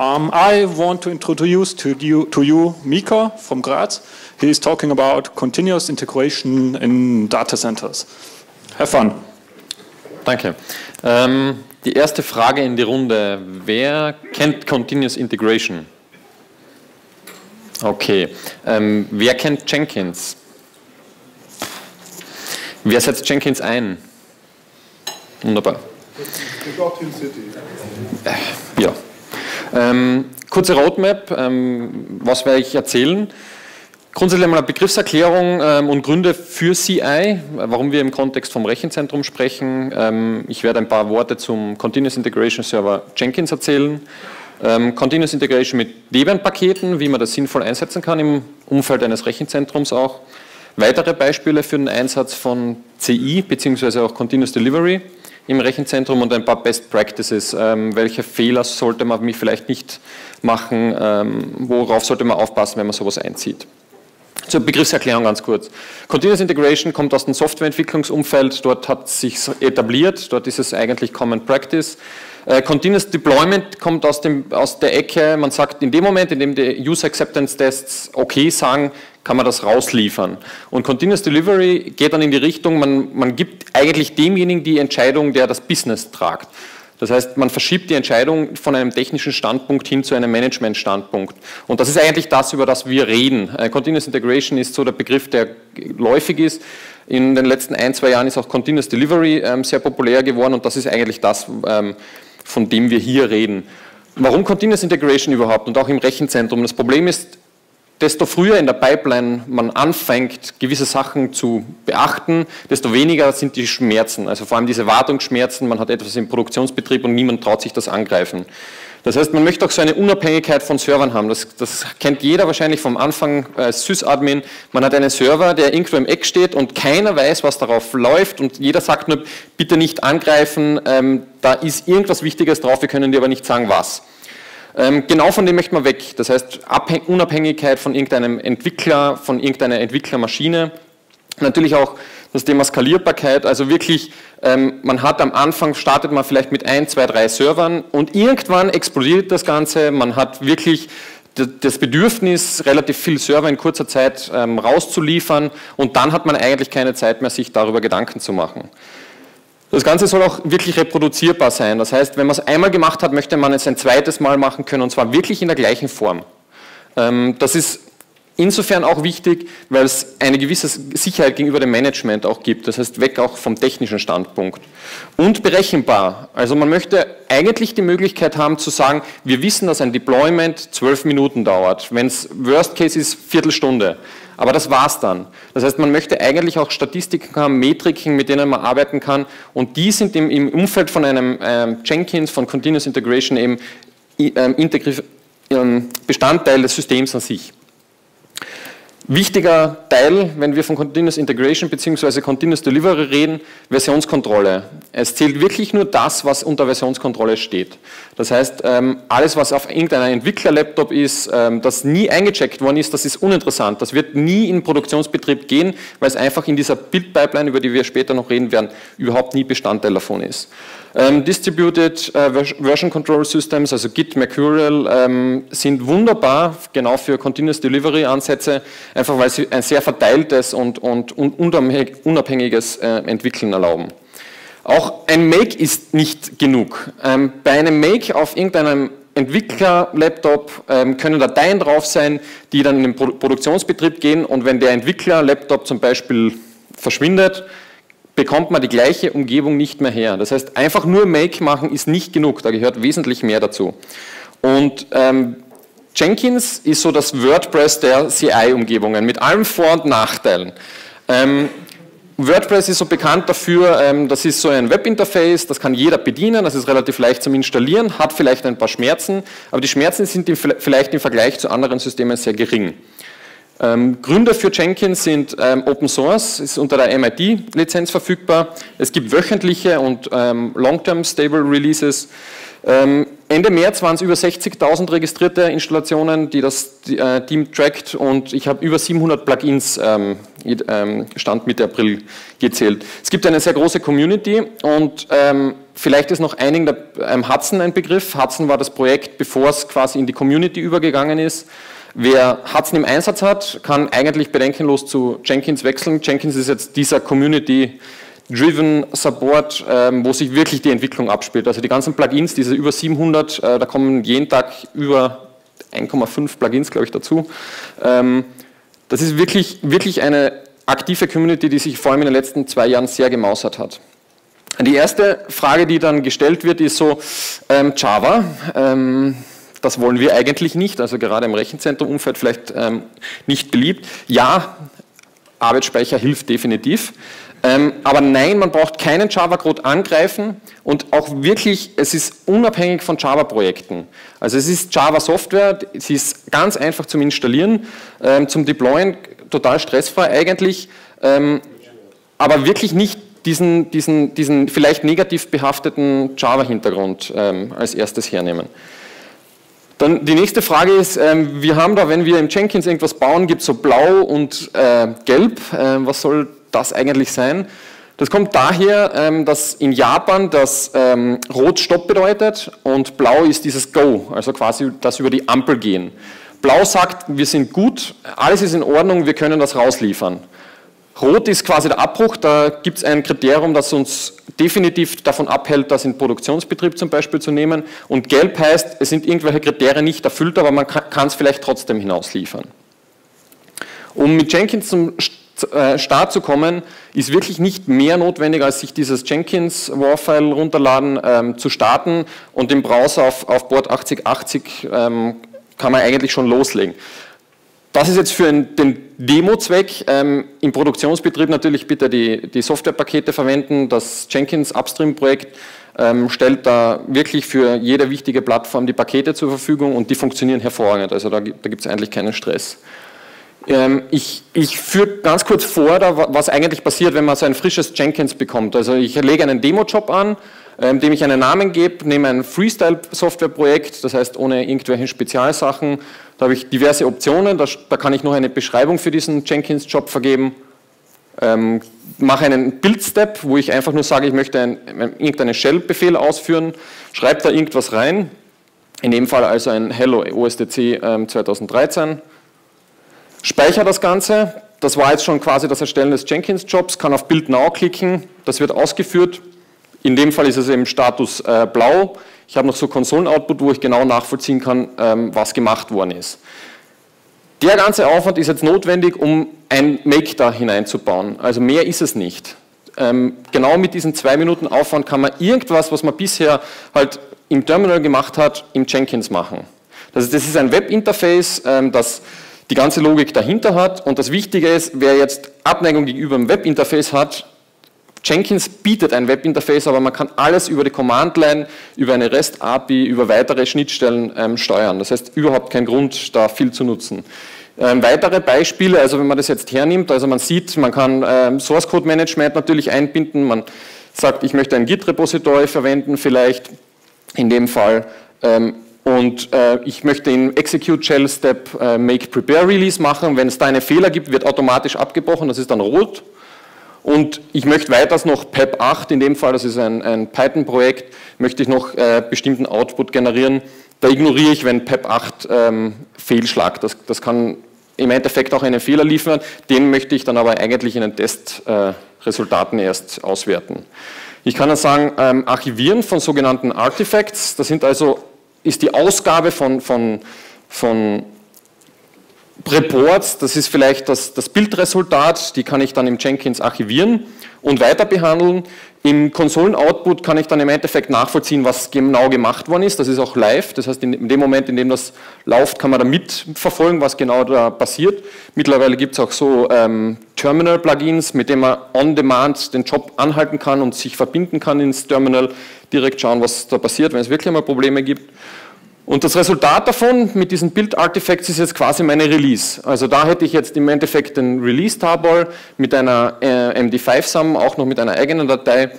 Um, I want to introduce to you, to you Mika from Graz. He is talking about continuous integration in data centers. Have fun. Danke. Ähm, die erste Frage in die Runde. Wer kennt Continuous Integration? Okay. Ähm, wer kennt Jenkins? Wer setzt Jenkins ein? Wunderbar. Äh, ja. Ähm, kurze Roadmap. Ähm, was werde ich erzählen? Grundsätzlich einmal eine Begriffserklärung ähm, und Gründe für CI, warum wir im Kontext vom Rechenzentrum sprechen. Ähm, ich werde ein paar Worte zum Continuous Integration Server Jenkins erzählen. Ähm, Continuous Integration mit Debian-Paketen, wie man das sinnvoll einsetzen kann im Umfeld eines Rechenzentrums auch. Weitere Beispiele für den Einsatz von CI bzw. auch Continuous Delivery im Rechenzentrum und ein paar Best Practices. welche Fehler sollte man vielleicht nicht machen? worauf sollte man aufpassen, wenn man sowas einzieht? Zur Begriffserklärung ganz kurz. Continuous Integration kommt aus dem Softwareentwicklungsumfeld, dort hat es sich etabliert, dort ist es eigentlich Common Practice. Äh, Continuous Deployment kommt aus, dem, aus der Ecke, man sagt, in dem Moment, in dem die User Acceptance Tests okay sagen, kann man das rausliefern. Und Continuous Delivery geht dann in die Richtung, man, man gibt eigentlich demjenigen die Entscheidung, der das Business tragt. Das heißt, man verschiebt die Entscheidung von einem technischen Standpunkt hin zu einem Management-Standpunkt. Und das ist eigentlich das, über das wir reden. Äh, Continuous Integration ist so der Begriff, der läufig ist. In den letzten ein, zwei Jahren ist auch Continuous Delivery ähm, sehr populär geworden und das ist eigentlich das, ähm, von dem wir hier reden. Warum Continuous Integration überhaupt und auch im Rechenzentrum? Das Problem ist, desto früher in der Pipeline man anfängt, gewisse Sachen zu beachten, desto weniger sind die Schmerzen. Also vor allem diese Wartungsschmerzen, man hat etwas im Produktionsbetrieb und niemand traut sich das angreifen. Das heißt, man möchte auch so eine Unabhängigkeit von Servern haben. Das, das kennt jeder wahrscheinlich vom Anfang als Sysadmin. Man hat einen Server, der irgendwo im Eck steht und keiner weiß, was darauf läuft und jeder sagt nur, bitte nicht angreifen, ähm, da ist irgendwas Wichtiges drauf, wir können dir aber nicht sagen, was. Ähm, genau von dem möchte man weg. Das heißt, Unabhängigkeit von irgendeinem Entwickler, von irgendeiner Entwicklermaschine. Natürlich auch das Thema Skalierbarkeit, also wirklich, ähm, man hat am Anfang, startet man vielleicht mit ein, zwei, drei Servern und irgendwann explodiert das Ganze, man hat wirklich das Bedürfnis, relativ viel Server in kurzer Zeit ähm, rauszuliefern und dann hat man eigentlich keine Zeit mehr, sich darüber Gedanken zu machen. Das Ganze soll auch wirklich reproduzierbar sein. Das heißt, wenn man es einmal gemacht hat, möchte man es ein zweites Mal machen können und zwar wirklich in der gleichen Form. Ähm, das ist insofern auch wichtig, weil es eine gewisse Sicherheit gegenüber dem Management auch gibt. Das heißt, weg auch vom technischen Standpunkt. Und berechenbar. Also man möchte eigentlich die Möglichkeit haben zu sagen, wir wissen, dass ein Deployment zwölf Minuten dauert. Wenn es Worst Case ist, Viertelstunde. Aber das war's dann. Das heißt, man möchte eigentlich auch Statistiken haben, Metriken, mit denen man arbeiten kann. Und die sind im, im Umfeld von einem ähm, Jenkins, von Continuous Integration eben ähm, ähm, Bestandteil des Systems an sich. Wichtiger Teil, wenn wir von Continuous Integration bzw. Continuous Delivery reden, Versionskontrolle. Es zählt wirklich nur das, was unter Versionskontrolle steht. Das heißt, ähm, alles, was auf irgendeiner Entwickler-Laptop ist, ähm, das nie eingecheckt worden ist, das ist uninteressant. Das wird nie in Produktionsbetrieb gehen, weil es einfach in dieser Build-Pipeline, über die wir später noch reden werden, überhaupt nie Bestandteil davon ist. Ähm, Distributed äh, Version Control Systems, also Git, Mercurial, ähm, sind wunderbar, genau für Continuous Delivery Ansätze, einfach weil sie ein sehr verteiltes und, und, und unabhängiges äh, Entwickeln erlauben. Auch ein Make ist nicht genug. Ähm, bei einem Make auf irgendeinem Entwickler-Laptop ähm, können Dateien drauf sein, die dann in den Pro Produktionsbetrieb gehen und wenn der Entwickler-Laptop zum Beispiel verschwindet, bekommt man die gleiche Umgebung nicht mehr her. Das heißt, einfach nur Make machen ist nicht genug, da gehört wesentlich mehr dazu. Und ähm, Jenkins ist so das WordPress der CI-Umgebungen mit allen Vor- und Nachteilen. Ähm, WordPress ist so bekannt dafür, ähm, das ist so ein Webinterface, das kann jeder bedienen, das ist relativ leicht zum Installieren, hat vielleicht ein paar Schmerzen, aber die Schmerzen sind vielleicht im Vergleich zu anderen Systemen sehr gering. Ähm, Gründe für Jenkins sind ähm, Open Source, ist unter der MIT-Lizenz verfügbar. Es gibt wöchentliche und ähm, Long-Term Stable Releases. Ähm, Ende März waren es über 60.000 registrierte Installationen, die das äh, Team trackt und ich habe über 700 Plugins ähm, ähm, Stand Mitte April gezählt. Es gibt eine sehr große Community und vielleicht ist noch einigen der, ähm, Hudson ein Begriff. Hudson war das Projekt, bevor es quasi in die Community übergegangen ist. Wer Hudson im Einsatz hat, kann eigentlich bedenkenlos zu Jenkins wechseln. Jenkins ist jetzt dieser Community Driven Support, ähm, wo sich wirklich die Entwicklung abspielt. Also die ganzen Plugins, diese über 700, äh, da kommen jeden Tag über 1,5 Plugins, glaube ich, dazu. Ähm, das ist wirklich, wirklich eine aktive Community, die sich vor allem in den letzten zwei Jahren sehr gemausert hat. Die erste Frage, die dann gestellt wird, ist so, ähm, Java, ähm, das wollen wir eigentlich nicht, also gerade im Rechenzentrum-Umfeld vielleicht ähm, nicht beliebt. Ja, Arbeitsspeicher hilft definitiv. Ähm, aber nein, man braucht keinen Java-Code angreifen und auch wirklich, es ist unabhängig von Java-Projekten. Also es ist Java-Software, sie ist ganz einfach zum Installieren, ähm, zum Deployen, total stressfrei eigentlich, ähm, aber wirklich nicht diesen, diesen, diesen vielleicht negativ behafteten Java-Hintergrund ähm, als erstes hernehmen. Dann die nächste Frage ist, ähm, wir haben da, wenn wir im Jenkins irgendwas bauen, gibt es so blau und äh, gelb. Äh, was soll das eigentlich sein? Das kommt daher, ähm, dass in Japan das ähm, Rot Stopp bedeutet und Blau ist dieses Go, also quasi das über die Ampel gehen. Blau sagt, wir sind gut, alles ist in Ordnung, wir können das rausliefern. Rot ist quasi der Abbruch, da gibt es ein Kriterium, das uns definitiv davon abhält, das in Produktionsbetrieb zum Beispiel zu nehmen. Und Gelb heißt, es sind irgendwelche Kriterien nicht erfüllt, aber man kann es vielleicht trotzdem hinausliefern. Um mit Jenkins zum äh, Start zu kommen, ist wirklich nicht mehr notwendig, als sich dieses Jenkins Warfile runterladen, ähm, zu starten und im Browser auf, auf Board 8080 ähm, kann man eigentlich schon loslegen. Das ist jetzt für den Demo-Zweck. Ähm, Im Produktionsbetrieb natürlich bitte die, die Softwarepakete verwenden. Das Jenkins Upstream-Projekt ähm, stellt da wirklich für jede wichtige Plattform die Pakete zur Verfügung und die funktionieren hervorragend. Also da, da gibt es eigentlich keinen Stress. Ähm, ich, ich führe ganz kurz vor, da, was eigentlich passiert, wenn man so ein frisches Jenkins bekommt. Also ich lege einen Demo-Job an, ähm, dem ich einen Namen gebe, nehme ein Freestyle-Software-Projekt, das heißt ohne irgendwelche Spezialsachen. Da habe ich diverse Optionen, da, da kann ich noch eine Beschreibung für diesen Jenkins-Job vergeben. Ähm, mache einen Build-Step, wo ich einfach nur sage, ich möchte ein, irgendeinen Shell-Befehl ausführen, schreibe da irgendwas rein, in dem Fall also ein Hello OSDC ähm, 2013 Speichere das Ganze. Das war jetzt schon quasi das Erstellen des Jenkins-Jobs, kann auf Build Now klicken, das wird ausgeführt. In dem Fall ist es im Status äh, blau. Ich habe noch so Konsolen-Output, wo ich genau nachvollziehen kann, ähm, was gemacht worden ist. Der ganze Aufwand ist jetzt notwendig, um ein Make da hineinzubauen. Also mehr ist es nicht. Ähm, genau mit diesen zwei Minuten Aufwand kann man irgendwas, was man bisher halt im Terminal gemacht hat, im Jenkins machen. Das ist, das ist ein Webinterface, ähm, das die ganze Logik dahinter hat. Und das Wichtige ist, wer jetzt Abneigung gegenüber dem Webinterface hat, Jenkins bietet ein Webinterface, aber man kann alles über die Command-Line, über eine REST-API, über weitere Schnittstellen ähm, steuern. Das heißt, überhaupt kein Grund, da viel zu nutzen. Ähm, weitere Beispiele, also wenn man das jetzt hernimmt, also man sieht, man kann ähm, Source-Code-Management natürlich einbinden, man sagt, ich möchte ein Git-Repository verwenden vielleicht, in dem Fall, ähm, und äh, ich möchte in Execute Shell Step äh, Make Prepare Release machen. Wenn es da einen Fehler gibt, wird automatisch abgebrochen, das ist dann rot. Und ich möchte weiters noch PEP 8, in dem Fall, das ist ein, ein Python-Projekt, möchte ich noch äh, bestimmten Output generieren. Da ignoriere ich, wenn PEP 8 ähm, fehlschlagt. Das, das kann im Endeffekt auch einen Fehler liefern. Den möchte ich dann aber eigentlich in den Testresultaten äh, erst auswerten. Ich kann dann sagen, ähm, Archivieren von sogenannten Artifacts. Das sind also ist die Ausgabe von, von, von Reports, das ist vielleicht das, das Bildresultat, die kann ich dann im Jenkins archivieren und weiter behandeln. Im Konsolen-Output kann ich dann im Endeffekt nachvollziehen, was genau gemacht worden ist. Das ist auch live, das heißt, in dem Moment, in dem das läuft, kann man da mitverfolgen, was genau da passiert. Mittlerweile gibt es auch so ähm, Terminal-Plugins, mit denen man on-demand den Job anhalten kann und sich verbinden kann ins Terminal, direkt schauen, was da passiert, wenn es wirklich mal Probleme gibt. Und das Resultat davon mit diesen Build-Artifacts ist jetzt quasi meine Release. Also da hätte ich jetzt im Endeffekt den Release-Tarball mit einer äh, MD5-Sum, auch noch mit einer eigenen Datei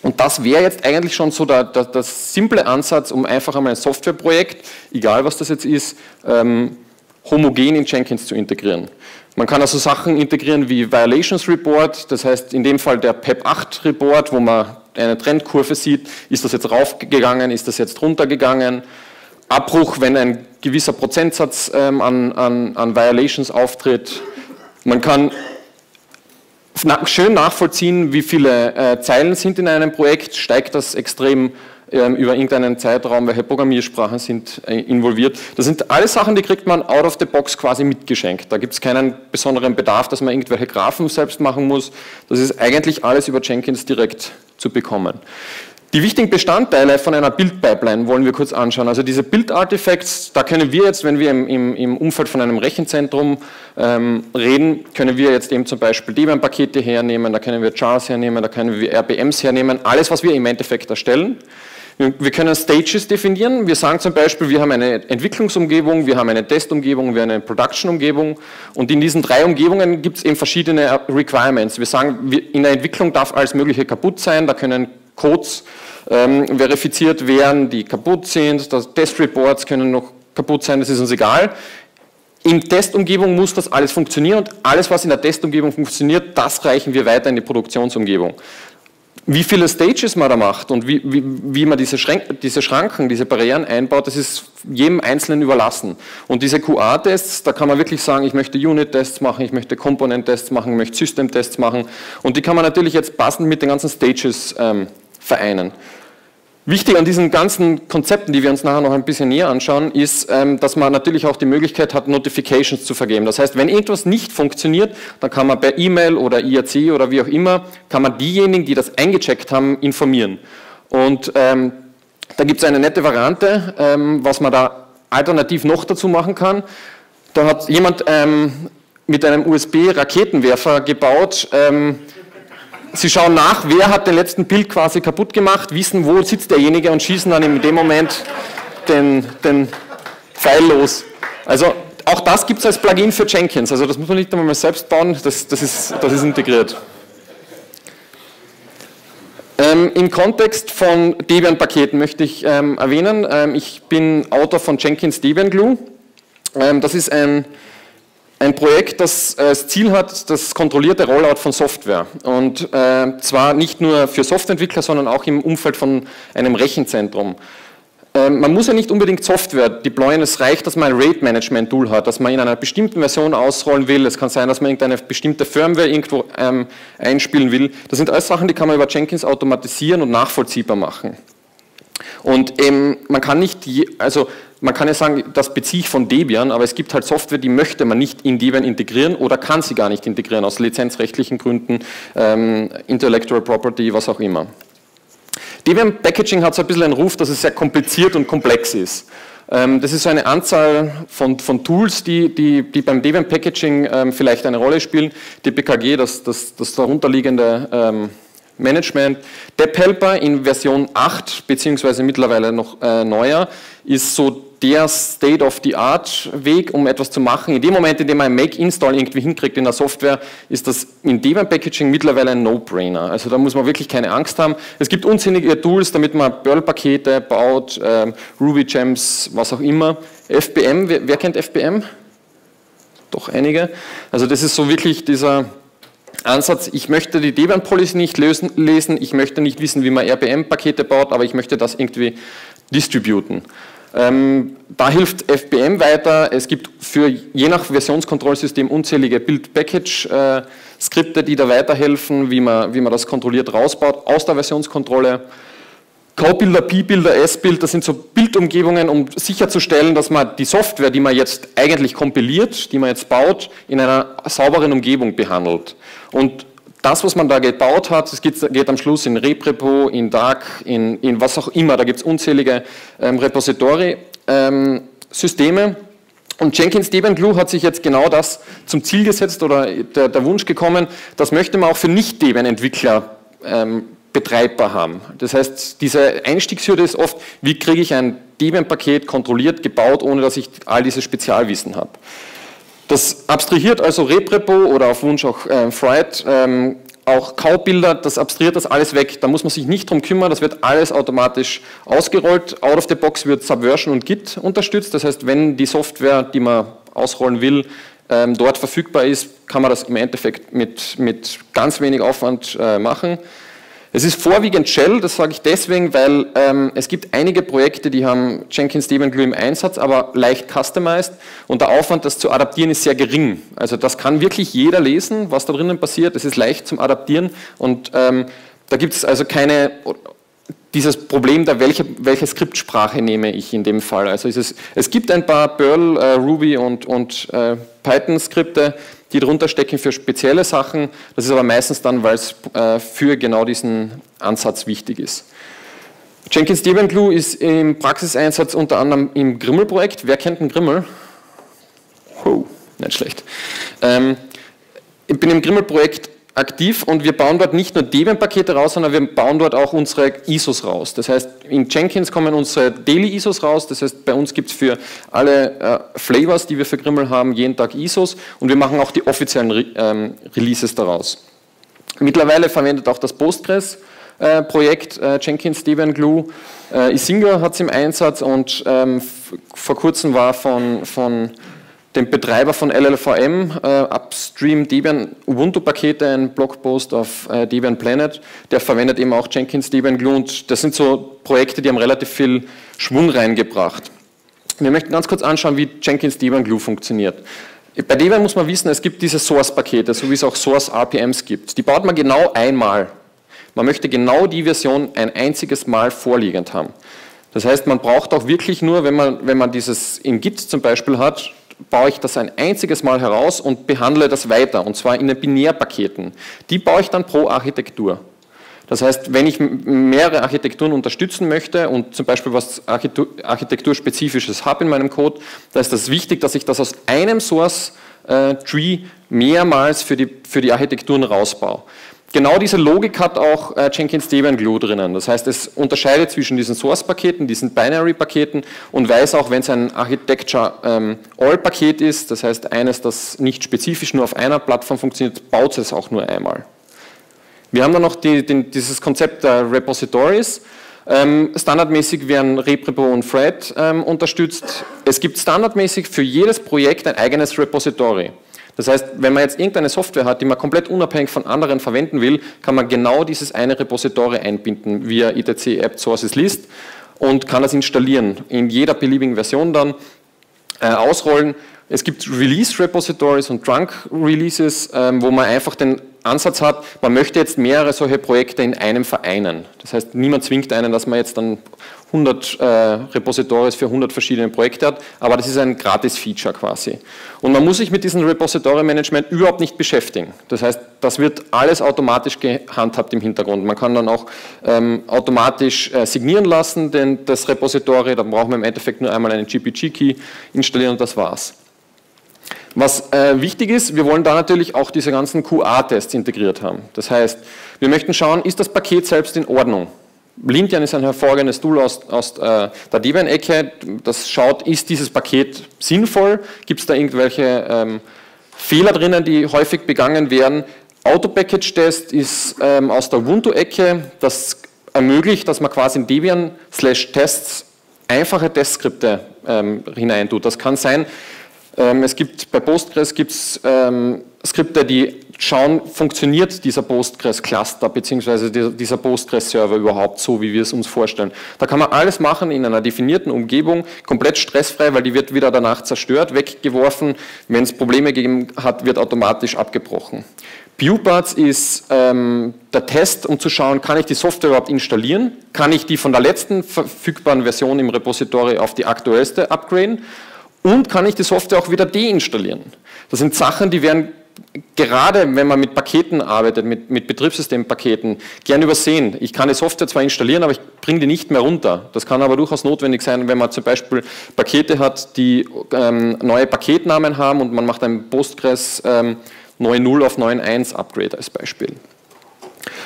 Und das wäre jetzt eigentlich schon so der, der, der, simple Ansatz, um einfach einmal ein Softwareprojekt, egal was das jetzt ist, ähm, homogen in Jenkins zu integrieren. Man kann also Sachen integrieren wie Violations Report, das heißt in dem Fall der PEP 8 Report, wo man eine Trendkurve sieht, ist das jetzt raufgegangen, ist das jetzt runtergegangen, Abbruch, wenn ein gewisser Prozentsatz ähm, an, an, an Violations auftritt. Man kann schön nachvollziehen, wie viele äh, Zeilen sind in einem Projekt, steigt das extrem ähm, über irgendeinen Zeitraum, welche Programmiersprachen sind äh, involviert. Das sind alles Sachen, die kriegt man out of the box quasi mitgeschenkt. Da gibt es keinen besonderen Bedarf, dass man irgendwelche Graphen selbst machen muss. Das ist eigentlich alles über Jenkins direkt zu bekommen. Die wichtigen Bestandteile von einer Bildpipeline wollen wir kurz anschauen. Also diese Bildartifacts, da können wir jetzt, wenn wir im, im, im Umfeld von einem Rechenzentrum ähm, reden, können wir jetzt eben zum Beispiel Debian-Pakete hernehmen, da können wir Jars hernehmen, da können wir RPMs hernehmen, alles, was wir im Endeffekt erstellen. Wir können Stages definieren. Wir sagen zum Beispiel, wir haben eine Entwicklungsumgebung, wir haben eine Testumgebung, wir haben eine Production-Umgebung und in diesen drei Umgebungen gibt es eben verschiedene Requirements. Wir sagen, in der Entwicklung darf alles Mögliche kaputt sein, da können Codes ähm, verifiziert werden, die kaputt sind, Testreports können noch kaputt sein, das ist uns egal. In Testumgebung muss das alles funktionieren und alles, was in der Testumgebung funktioniert, das reichen wir weiter in die Produktionsumgebung. Wie viele Stages man da macht und wie, wie, wie man diese, Schränk, diese Schranken, diese Barrieren einbaut, das ist jedem Einzelnen überlassen. Und diese QA-Tests, da kann man wirklich sagen, ich möchte Unit-Tests machen, ich möchte Component-Tests machen, ich möchte System-Tests machen. Und die kann man natürlich jetzt passend mit den ganzen Stages ähm, vereinen. Wichtig an diesen ganzen Konzepten, die wir uns nachher noch ein bisschen näher anschauen, ist, ähm, dass man natürlich auch die Möglichkeit hat, Notifications zu vergeben. Das heißt, wenn irgendwas nicht funktioniert, dann kann man per E-Mail oder IRC oder wie auch immer, kann man diejenigen, die das eingecheckt haben, informieren. Und ähm, da gibt es eine nette Variante, ähm, was man da alternativ noch dazu machen kann. Da hat jemand ähm, mit einem USB-Raketenwerfer gebaut, ähm, Sie schauen nach, wer hat den letzten Bild quasi kaputt gemacht, wissen, wo sitzt derjenige und schießen dann in dem Moment den, den Pfeil los. Also auch das gibt es als Plugin für Jenkins. Also das muss man nicht einmal selbst bauen, das, das, ist, das ist integriert. Ähm, Im Kontext von Debian-Paketen möchte ich ähm, erwähnen, ähm, ich bin Autor von Jenkins Debian Glue. Ähm, das ist ein ein Projekt, das äh, das Ziel hat, das kontrollierte Rollout von Software. Und äh, zwar nicht nur für Softwareentwickler, sondern auch im Umfeld von einem Rechenzentrum. Äh, man muss ja nicht unbedingt Software deployen, es reicht, dass man ein Rate-Management-Tool hat, dass man in einer bestimmten Version ausrollen will. Es kann sein, dass man irgendeine bestimmte Firmware irgendwo ähm, einspielen will. Das sind alles Sachen, die kann man über Jenkins automatisieren und nachvollziehbar machen. Und ähm, man kann nicht, je, also man kann ja sagen, das beziehe ich von Debian, aber es gibt halt Software, die möchte man nicht in Debian integrieren oder kann sie gar nicht integrieren, aus lizenzrechtlichen Gründen, ähm, Intellectual Property, was auch immer. Debian Packaging hat so ein bisschen einen Ruf, dass es sehr kompliziert und komplex ist. Ähm, das ist so eine Anzahl von, von Tools, die, die, die, beim Debian Packaging ähm, vielleicht eine Rolle spielen. Die BKG, das, das, das darunterliegende ähm, Management. DepHelper in Version 8, beziehungsweise mittlerweile noch äh, neuer, ist so der State-of-the-Art-Weg, um etwas zu machen. In dem Moment, in dem man ein Make-Install irgendwie hinkriegt in der Software, ist das in Debian Packaging mittlerweile ein No-Brainer. Also da muss man wirklich keine Angst haben. Es gibt unzählige Tools, damit man Perl-Pakete baut, ähm, Ruby-Gems, was auch immer. FBM, wer, wer kennt FBM? Doch einige. Also das ist so wirklich dieser Ansatz, ich möchte die Debian-Policy nicht lösen, lesen, ich möchte nicht wissen, wie man RPM-Pakete baut, aber ich möchte das irgendwie distributen. Ähm, da hilft FBM weiter. Es gibt für je nach Versionskontrollsystem unzählige Build-Package-Skripte, die da weiterhelfen, wie man, wie man das kontrolliert rausbaut aus der Versionskontrolle. Co-Bilder, P-Bilder, S-Bild, das sind so Bildumgebungen, um sicherzustellen, dass man die Software, die man jetzt eigentlich kompiliert, die man jetzt baut, in einer sauberen Umgebung behandelt. Und das, was man da gebaut hat, das geht, geht am Schluss in RepRepo, in Dark, in, in was auch immer, da gibt es unzählige ähm, Repository-Systeme. Ähm, und Jenkins Debian Glue hat sich jetzt genau das zum Ziel gesetzt oder der, der Wunsch gekommen, das möchte man auch für Nicht-Debian-Entwickler ähm, betreibbar haben. Das heißt, diese Einstiegshürde ist oft, wie kriege ich ein Debian-Paket kontrolliert gebaut, ohne dass ich all dieses Spezialwissen habe. Das abstrahiert also RepRepo oder auf Wunsch auch äh, Fried ähm, auch Kaubilder, das abstrahiert das alles weg. Da muss man sich nicht drum kümmern, das wird alles automatisch ausgerollt. Out of the box wird Subversion und Git unterstützt. Das heißt, wenn die Software, die man ausrollen will, ähm, dort verfügbar ist, kann man das im Endeffekt mit, mit ganz wenig Aufwand äh, machen. Es ist vorwiegend Shell, das sage ich deswegen, weil ähm, es gibt einige Projekte, die haben Jenkins Debian Glue im Einsatz, aber leicht customized und der Aufwand, das zu adaptieren, ist sehr gering. Also das kann wirklich jeder lesen, was da drinnen passiert. Es ist leicht zum Adaptieren und ähm, da gibt es also keine dieses Problem da, welche, welche Skriptsprache nehme ich in dem Fall. Also es, es gibt ein paar Perl, äh, Ruby und, und äh, Python-Skripte, die drunter stecken für spezielle Sachen. Das ist aber meistens dann, weil es äh, für genau diesen Ansatz wichtig ist. Jenkins Debian Glue ist im Praxiseinsatz unter anderem im Grimmel-Projekt. Wer kennt den Grimmel? Oh, nicht schlecht. Ähm, ich bin im Grimmel-Projekt aktiv und wir bauen dort nicht nur Debian-Pakete raus, sondern wir bauen dort auch unsere ISOs raus. Das heißt, in Jenkins kommen unsere Daily-ISOs raus, das heißt, bei uns gibt es für alle äh, Flavors, die wir für Grimmel haben, jeden Tag ISOs und wir machen auch die offiziellen Re ähm, Releases daraus. Mittlerweile verwendet auch das Postgres äh, Projekt äh, Jenkins Debian Glue. Äh, Isinga hat es im Einsatz und ähm, vor kurzem war von, von dem Betreiber von LLVM, äh, Upstream Debian Ubuntu-Pakete, ein Blogpost auf äh, Debian Planet, der verwendet eben auch Jenkins Debian Glue und das sind so Projekte, die haben relativ viel Schwung reingebracht. Wir möchten ganz kurz anschauen, wie Jenkins Debian Glue funktioniert. Bei Debian muss man wissen, es gibt diese Source-Pakete, so wie es auch Source-RPMs gibt. Die baut man genau einmal. Man möchte genau die Version ein einziges Mal vorliegend haben. Das heißt, man braucht auch wirklich nur, wenn man, wenn man dieses in Git zum Beispiel hat, baue ich das ein einziges Mal heraus und behandle das weiter, und zwar in den Binärpaketen. Die baue ich dann pro Architektur. Das heißt, wenn ich mehrere Architekturen unterstützen möchte und zum Beispiel was Architekturspezifisches habe in meinem Code, da ist das wichtig, dass ich das aus einem Source äh, mehrmals für die, für die Architekturen rausbaue. Genau diese Logik hat auch äh, Jenkins Debian Glue drinnen. Das heißt, es unterscheidet zwischen diesen Source-Paketen, diesen Binary-Paketen und weiß auch, wenn es ein Architecture-All-Paket ähm, ist, das heißt eines, das nicht spezifisch nur auf einer Plattform funktioniert, baut es auch nur einmal. Wir haben dann noch die, den, dieses Konzept der Repositories. Ähm, standardmäßig werden Reprepo und Thread ähm, unterstützt. Es gibt standardmäßig für jedes Projekt ein eigenes Repository. Das heißt, wenn man jetzt irgendeine Software hat, die man komplett unabhängig von anderen verwenden will, kann man genau dieses eine Repository einbinden via etc apt sources list und kann das installieren, in jeder beliebigen Version dann äh, ausrollen. Es gibt Release-Repositories und Trunk-Releases, ähm, wo man einfach den Ansatz hat, man möchte jetzt mehrere solche Projekte in einem vereinen. Das heißt, niemand zwingt einen, dass man jetzt dann 100 äh, Repositories für 100 verschiedene Projekte hat, aber das ist ein Gratis-Feature quasi. Und man muss sich mit diesem Repository-Management überhaupt nicht beschäftigen. Das heißt, das wird alles automatisch gehandhabt im Hintergrund. Man kann dann auch ähm, automatisch äh, signieren lassen, denn das Repository, da braucht man im Endeffekt nur einmal einen GPG-Key installieren und das war's. Was äh, wichtig ist, wir wollen da natürlich auch diese ganzen QA-Tests integriert haben. Das heißt, wir möchten schauen, ist das Paket selbst in Ordnung? Lintian ist ein hervorragendes Tool aus, aus äh, der Debian-Ecke, das schaut, ist dieses Paket sinnvoll, gibt es da irgendwelche ähm, Fehler drinnen, die häufig begangen werden. Auto-Package-Test ist ähm, aus der Ubuntu-Ecke, das ermöglicht, dass man quasi in Debian-Tests einfache Testskripte ähm, hineintut. Das kann sein, ähm, es gibt bei Postgres gibt's, ähm, Skripte, die schauen, funktioniert dieser Postgres-Cluster bzw. dieser Postgres-Server überhaupt so, wie wir es uns vorstellen. Da kann man alles machen in einer definierten Umgebung, komplett stressfrei, weil die wird wieder danach zerstört, weggeworfen. Wenn es Probleme gegeben hat, wird automatisch abgebrochen. Buparts ist ähm, der Test, um zu schauen, kann ich die Software überhaupt installieren? Kann ich die von der letzten verfügbaren Version im Repository auf die aktuellste upgraden? Und kann ich die Software auch wieder deinstallieren? Das sind Sachen, die werden gerade, wenn man mit Paketen arbeitet, mit, mit Betriebssystempaketen, gern übersehen. Ich kann die Software zwar installieren, aber ich bringe die nicht mehr runter. Das kann aber durchaus notwendig sein, wenn man zum Beispiel Pakete hat, die ähm, neue Paketnamen haben und man macht ein Postgres ähm, 9.0 auf 9.1 Upgrade als Beispiel.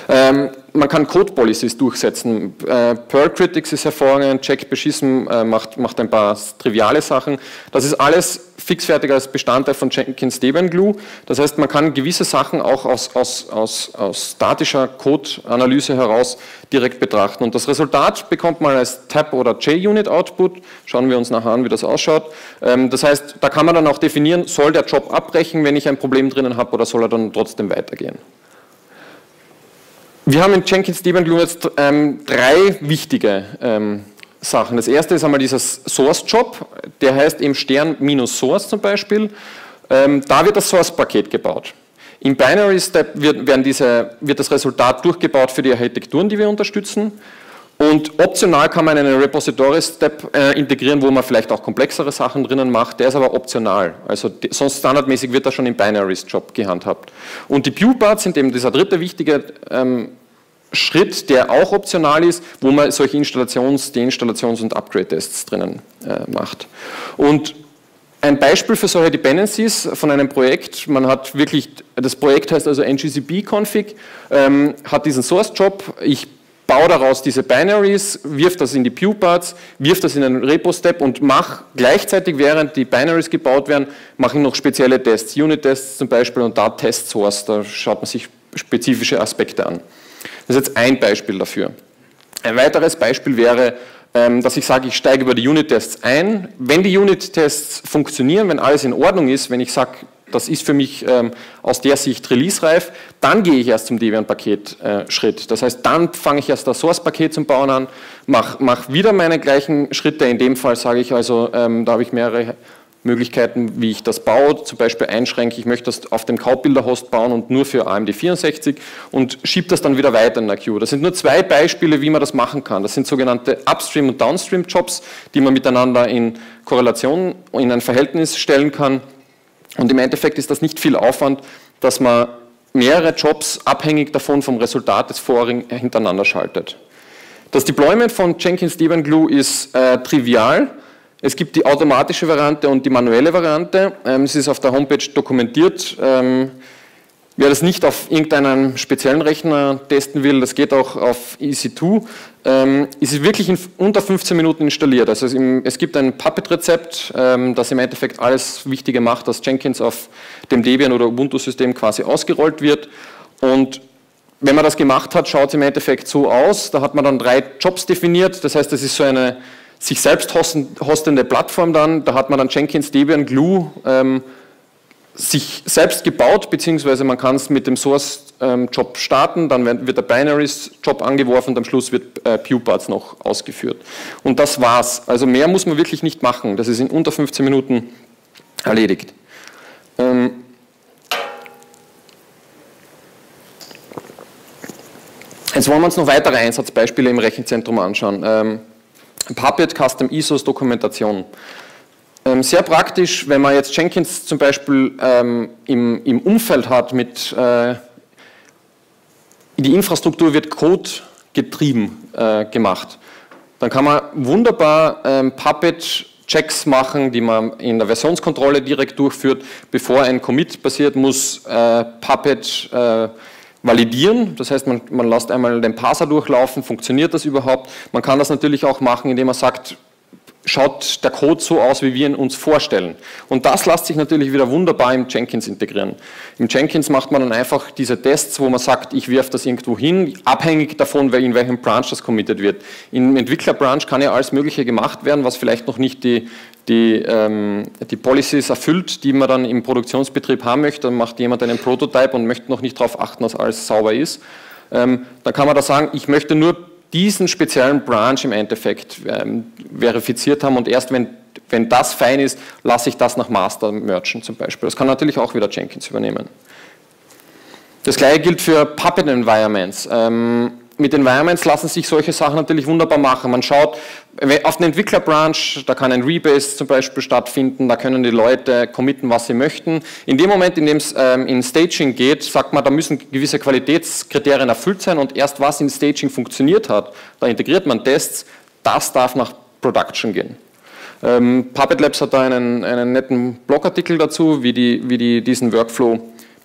Ähm, man kann Code Policies durchsetzen. Äh, Perl Critics ist hervorragend, Jack Beschissen äh, macht, macht ein paar triviale Sachen. Das ist alles fixfertig als Bestandteil von Jenkins Debian Glue. Das heißt, man kann gewisse Sachen auch aus, aus, aus, aus statischer Code-Analyse heraus direkt betrachten. Und das Resultat bekommt man als Tab oder JUnit Output. Schauen wir uns nachher an, wie das ausschaut. Ähm, das heißt, da kann man dann auch definieren, soll der Job abbrechen, wenn ich ein Problem drinnen habe, oder soll er dann trotzdem weitergehen. Wir haben in Jenkins Debian Glue jetzt ähm, drei wichtige ähm, Sachen. Das erste ist einmal dieser Source-Job, der heißt eben Stern minus Source zum Beispiel. Ähm, da wird das Source-Paket gebaut. Im Binary Step wird, wird, das Resultat durchgebaut für die Architekturen, die wir unterstützen. Und optional kann man einen Repository-Step äh, integrieren, wo man vielleicht auch komplexere Sachen drinnen macht. Der ist aber optional. Also sonst standardmäßig wird das schon im Binary-Job gehandhabt. Und die View-Parts sind eben dieser dritte wichtige ähm, Schritt, der auch optional ist, wo man solche Installations-, Deinstallations- und Upgrade-Tests drinnen äh, macht. Und ein Beispiel für solche Dependencies von einem Projekt, man hat wirklich, das Projekt heißt also ngcp-config, ähm, hat diesen Source-Job, ich baue daraus diese Binaries, wirf das in die Pew-Parts, wirf das in einen Repo-Step und mache gleichzeitig, während die Binaries gebaut werden, mache ich noch spezielle Tests, Unit-Tests zum Beispiel und da Test-Source, da schaut man sich spezifische Aspekte an. Das ist jetzt ein Beispiel dafür. Ein weiteres Beispiel wäre, ähm, dass ich sage, ich steige über die Unit-Tests ein. Wenn die Unit-Tests funktionieren, wenn alles in Ordnung ist, wenn ich sage, das ist für mich ähm, aus der Sicht release-reif, dann gehe ich erst zum Debian-Paket-Schritt. Äh, das heißt, dann fange ich erst das Source-Paket zum Bauen an, mache mach wieder meine gleichen Schritte. In dem Fall sage ich also, ähm, da habe ich mehrere Möglichkeiten, wie ich das baue, zum Beispiel einschränke, ich möchte das auf dem Cloud-Builder-Host bauen und nur für AMD 64 und schiebe das dann wieder weiter in der Queue. Das sind nur zwei Beispiele, wie man das machen kann. Das sind sogenannte Upstream- und Downstream-Jobs, die man miteinander in Korrelation, in ein Verhältnis stellen kann. Und im Endeffekt ist das nicht viel Aufwand, dass man mehrere Jobs abhängig davon vom Resultat des vorigen hintereinander schaltet. Das Deployment von Jenkins Debian Glue ist äh, trivial. Es gibt die automatische Variante und die manuelle Variante. Ähm, es ist auf der Homepage dokumentiert. Ähm, wer das nicht auf irgendeinem speziellen Rechner testen will, das geht auch auf EC2. Ähm, es ist wirklich in unter 15 Minuten installiert. Also es gibt ein Puppet-Rezept, das im Endeffekt alles Wichtige macht, dass Jenkins auf dem Debian oder Ubuntu-System quasi ausgerollt wird. Und wenn man das gemacht hat, schaut es im Endeffekt so aus. Da hat man dann drei Jobs definiert. Das heißt, das ist so eine sich selbst hostende Plattform dann, da hat man dann Jenkins Debian Glue ähm, sich selbst gebaut, beziehungsweise man kann es mit dem Source-Job ähm, starten, dann wird der Binaries-Job angeworfen und am Schluss wird äh, Pewparts noch ausgeführt. Und das war's. Also mehr muss man wirklich nicht machen. Das ist in unter 15 Minuten erledigt. Ähm, Jetzt wollen wir uns noch weitere Einsatzbeispiele im Rechenzentrum anschauen. Ähm, Puppet Custom ISOs Dokumentation. Ähm, sehr praktisch, wenn man jetzt Jenkins zum Beispiel ähm, im, im, Umfeld hat mit, äh, die Infrastruktur wird Code getrieben äh, gemacht. Dann kann man wunderbar ähm, Puppet Checks machen, die man in der Versionskontrolle direkt durchführt. Bevor ein Commit passiert, muss äh, Puppet äh, validieren. Das heißt, man, man lässt einmal den Parser durchlaufen, funktioniert das überhaupt. Man kann das natürlich auch machen, indem man sagt, schaut der Code so aus, wie wir ihn uns vorstellen. Und das lässt sich natürlich wieder wunderbar im Jenkins integrieren. Im Jenkins macht man dann einfach diese Tests, wo man sagt, ich werfe das irgendwo hin, abhängig davon, in welchem Branch das committed wird. Im Entwicklerbranch kann ja alles Mögliche gemacht werden, was vielleicht noch nicht die die, ähm, die Policies erfüllt, die man dann im Produktionsbetrieb haben möchte, dann macht jemand einen Prototype und möchte noch nicht darauf achten, dass alles sauber ist, ähm, dann kann man da sagen, ich möchte nur diesen speziellen Branch im Endeffekt ähm, verifiziert haben und erst wenn, wenn das fein ist, lasse ich das nach Master merchen zum Beispiel. Das kann natürlich auch wieder Jenkins übernehmen. Das gleiche gilt für Puppet Environments. Ähm, mit Environments lassen sich solche Sachen natürlich wunderbar machen. Man schaut auf den Entwicklerbranch, da kann ein Rebase zum Beispiel stattfinden, da können die Leute committen, was sie möchten. In dem Moment, in dem es ähm, in Staging geht, sagt man, da müssen gewisse Qualitätskriterien erfüllt sein und erst was in Staging funktioniert hat, da integriert man Tests, das darf nach Production gehen. Ähm, Puppet Labs hat da einen, einen netten Blogartikel dazu, wie die, wie die diesen Workflow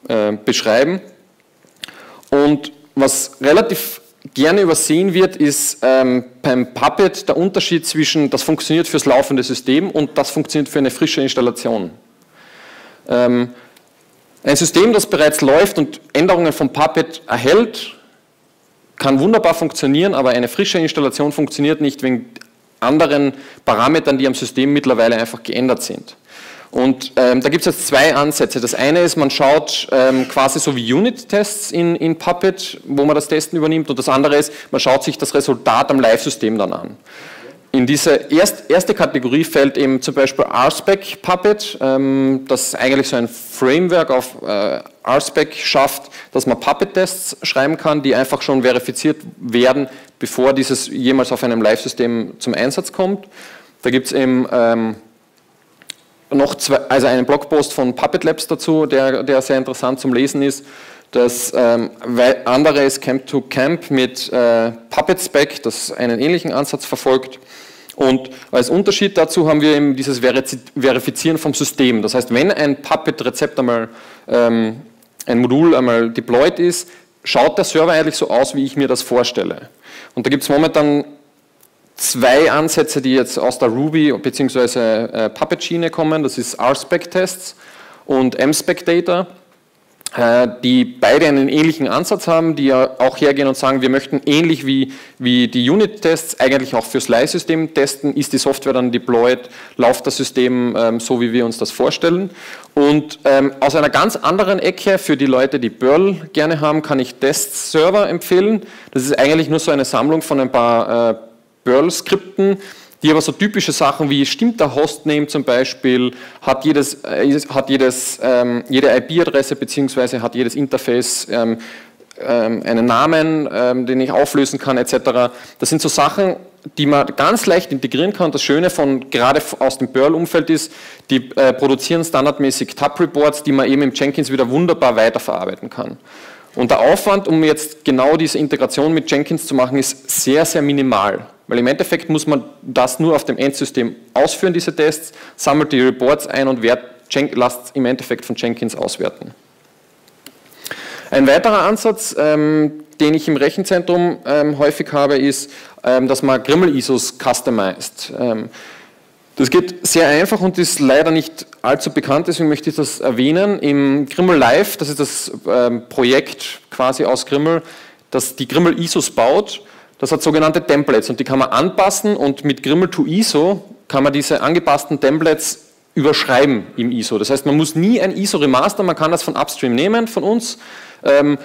äh, beschreiben. Und was relativ gerne übersehen wird, ist ähm, beim Puppet der Unterschied zwischen, das funktioniert fürs laufende System und das funktioniert für eine frische Installation. Ähm, ein System, das bereits läuft und Änderungen vom Puppet erhält, kann wunderbar funktionieren, aber eine frische Installation funktioniert nicht wegen anderen Parametern, die am System mittlerweile einfach geändert sind. Und ähm, da gibt es jetzt zwei Ansätze. Das eine ist, man schaut ähm, quasi so wie Unit-Tests in, in Puppet, wo man das Testen übernimmt. Und das andere ist, man schaut sich das Resultat am Live-System dann an. In diese erst, erste Kategorie fällt eben zum Beispiel RSpec Puppet, ähm, das eigentlich so ein Framework auf äh, RSpec schafft, dass man Puppet-Tests schreiben kann, die einfach schon verifiziert werden, bevor dieses jemals auf einem Live-System zum Einsatz kommt. Da gibt es eben ähm, noch zwei, also einen Blogpost von Puppet Labs dazu, der, der sehr interessant zum Lesen ist. Das ähm, andere ist Camp to Camp mit äh, Puppet Spec, das einen ähnlichen Ansatz verfolgt. Und als Unterschied dazu haben wir eben dieses Verifizieren vom System. Das heißt, wenn ein Puppet-Rezept einmal, ähm, ein Modul einmal deployed ist, schaut der Server eigentlich so aus, wie ich mir das vorstelle. Und da gibt es momentan zwei Ansätze, die jetzt aus der Ruby bzw. Äh, Puppet-Schiene kommen. Das ist RSpec-Tests und MSpec-Data, äh, die beide einen ähnlichen Ansatz haben, die ja auch hergehen und sagen, wir möchten ähnlich wie, wie die Unit-Tests eigentlich auch fürs Leihsystem testen, ist die Software dann deployed, läuft das System ähm, so, wie wir uns das vorstellen. Und ähm, aus einer ganz anderen Ecke, für die Leute, die Perl gerne haben, kann ich Test-Server empfehlen. Das ist eigentlich nur so eine Sammlung von ein paar äh, Perl-Skripten, die aber so typische Sachen wie stimmt der Hostname zum Beispiel, hat, jedes, äh, hat jedes, ähm, jede IP-Adresse bzw. hat jedes Interface ähm, ähm, einen Namen, ähm, den ich auflösen kann etc. Das sind so Sachen, die man ganz leicht integrieren kann. Das Schöne von gerade aus dem Perl-Umfeld ist, die äh, produzieren standardmäßig Tab-Reports, die man eben im Jenkins wieder wunderbar weiterverarbeiten kann. Und der Aufwand, um jetzt genau diese Integration mit Jenkins zu machen, ist sehr, sehr minimal. Weil im Endeffekt muss man das nur auf dem Endsystem ausführen, diese Tests, sammelt die Reports ein und lasst im Endeffekt von Jenkins auswerten. Ein weiterer Ansatz, ähm, den ich im Rechenzentrum ähm, häufig habe, ist, ähm, dass man Grimmel-ISOs customized. Ähm, das geht sehr einfach und ist leider nicht allzu bekannt, deswegen möchte ich das erwähnen. Im Grimmel Live, das ist das ähm, Projekt quasi aus Grimmel, das die Grimmel-ISOs baut, das hat sogenannte Templates und die kann man anpassen und mit Grimmel to ISO kann man diese angepassten Templates überschreiben im ISO. Das heißt, man muss nie ein ISO remastern, man kann das von Upstream nehmen, von uns, ähm,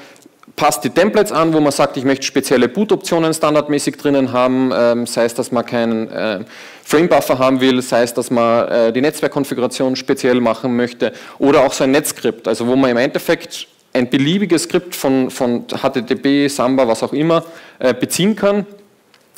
passt die Templates an, wo man sagt, ich möchte spezielle Boot-Optionen standardmäßig drinnen haben, ähm, sei es, dass man keinen äh, Frame-Buffer haben will, sei es, dass man äh, die Netzwerkkonfiguration speziell machen möchte oder auch so ein Netzskript, also wo man im Endeffekt ein beliebiges Skript von, von HTTP, Samba, was auch immer, äh, beziehen kann,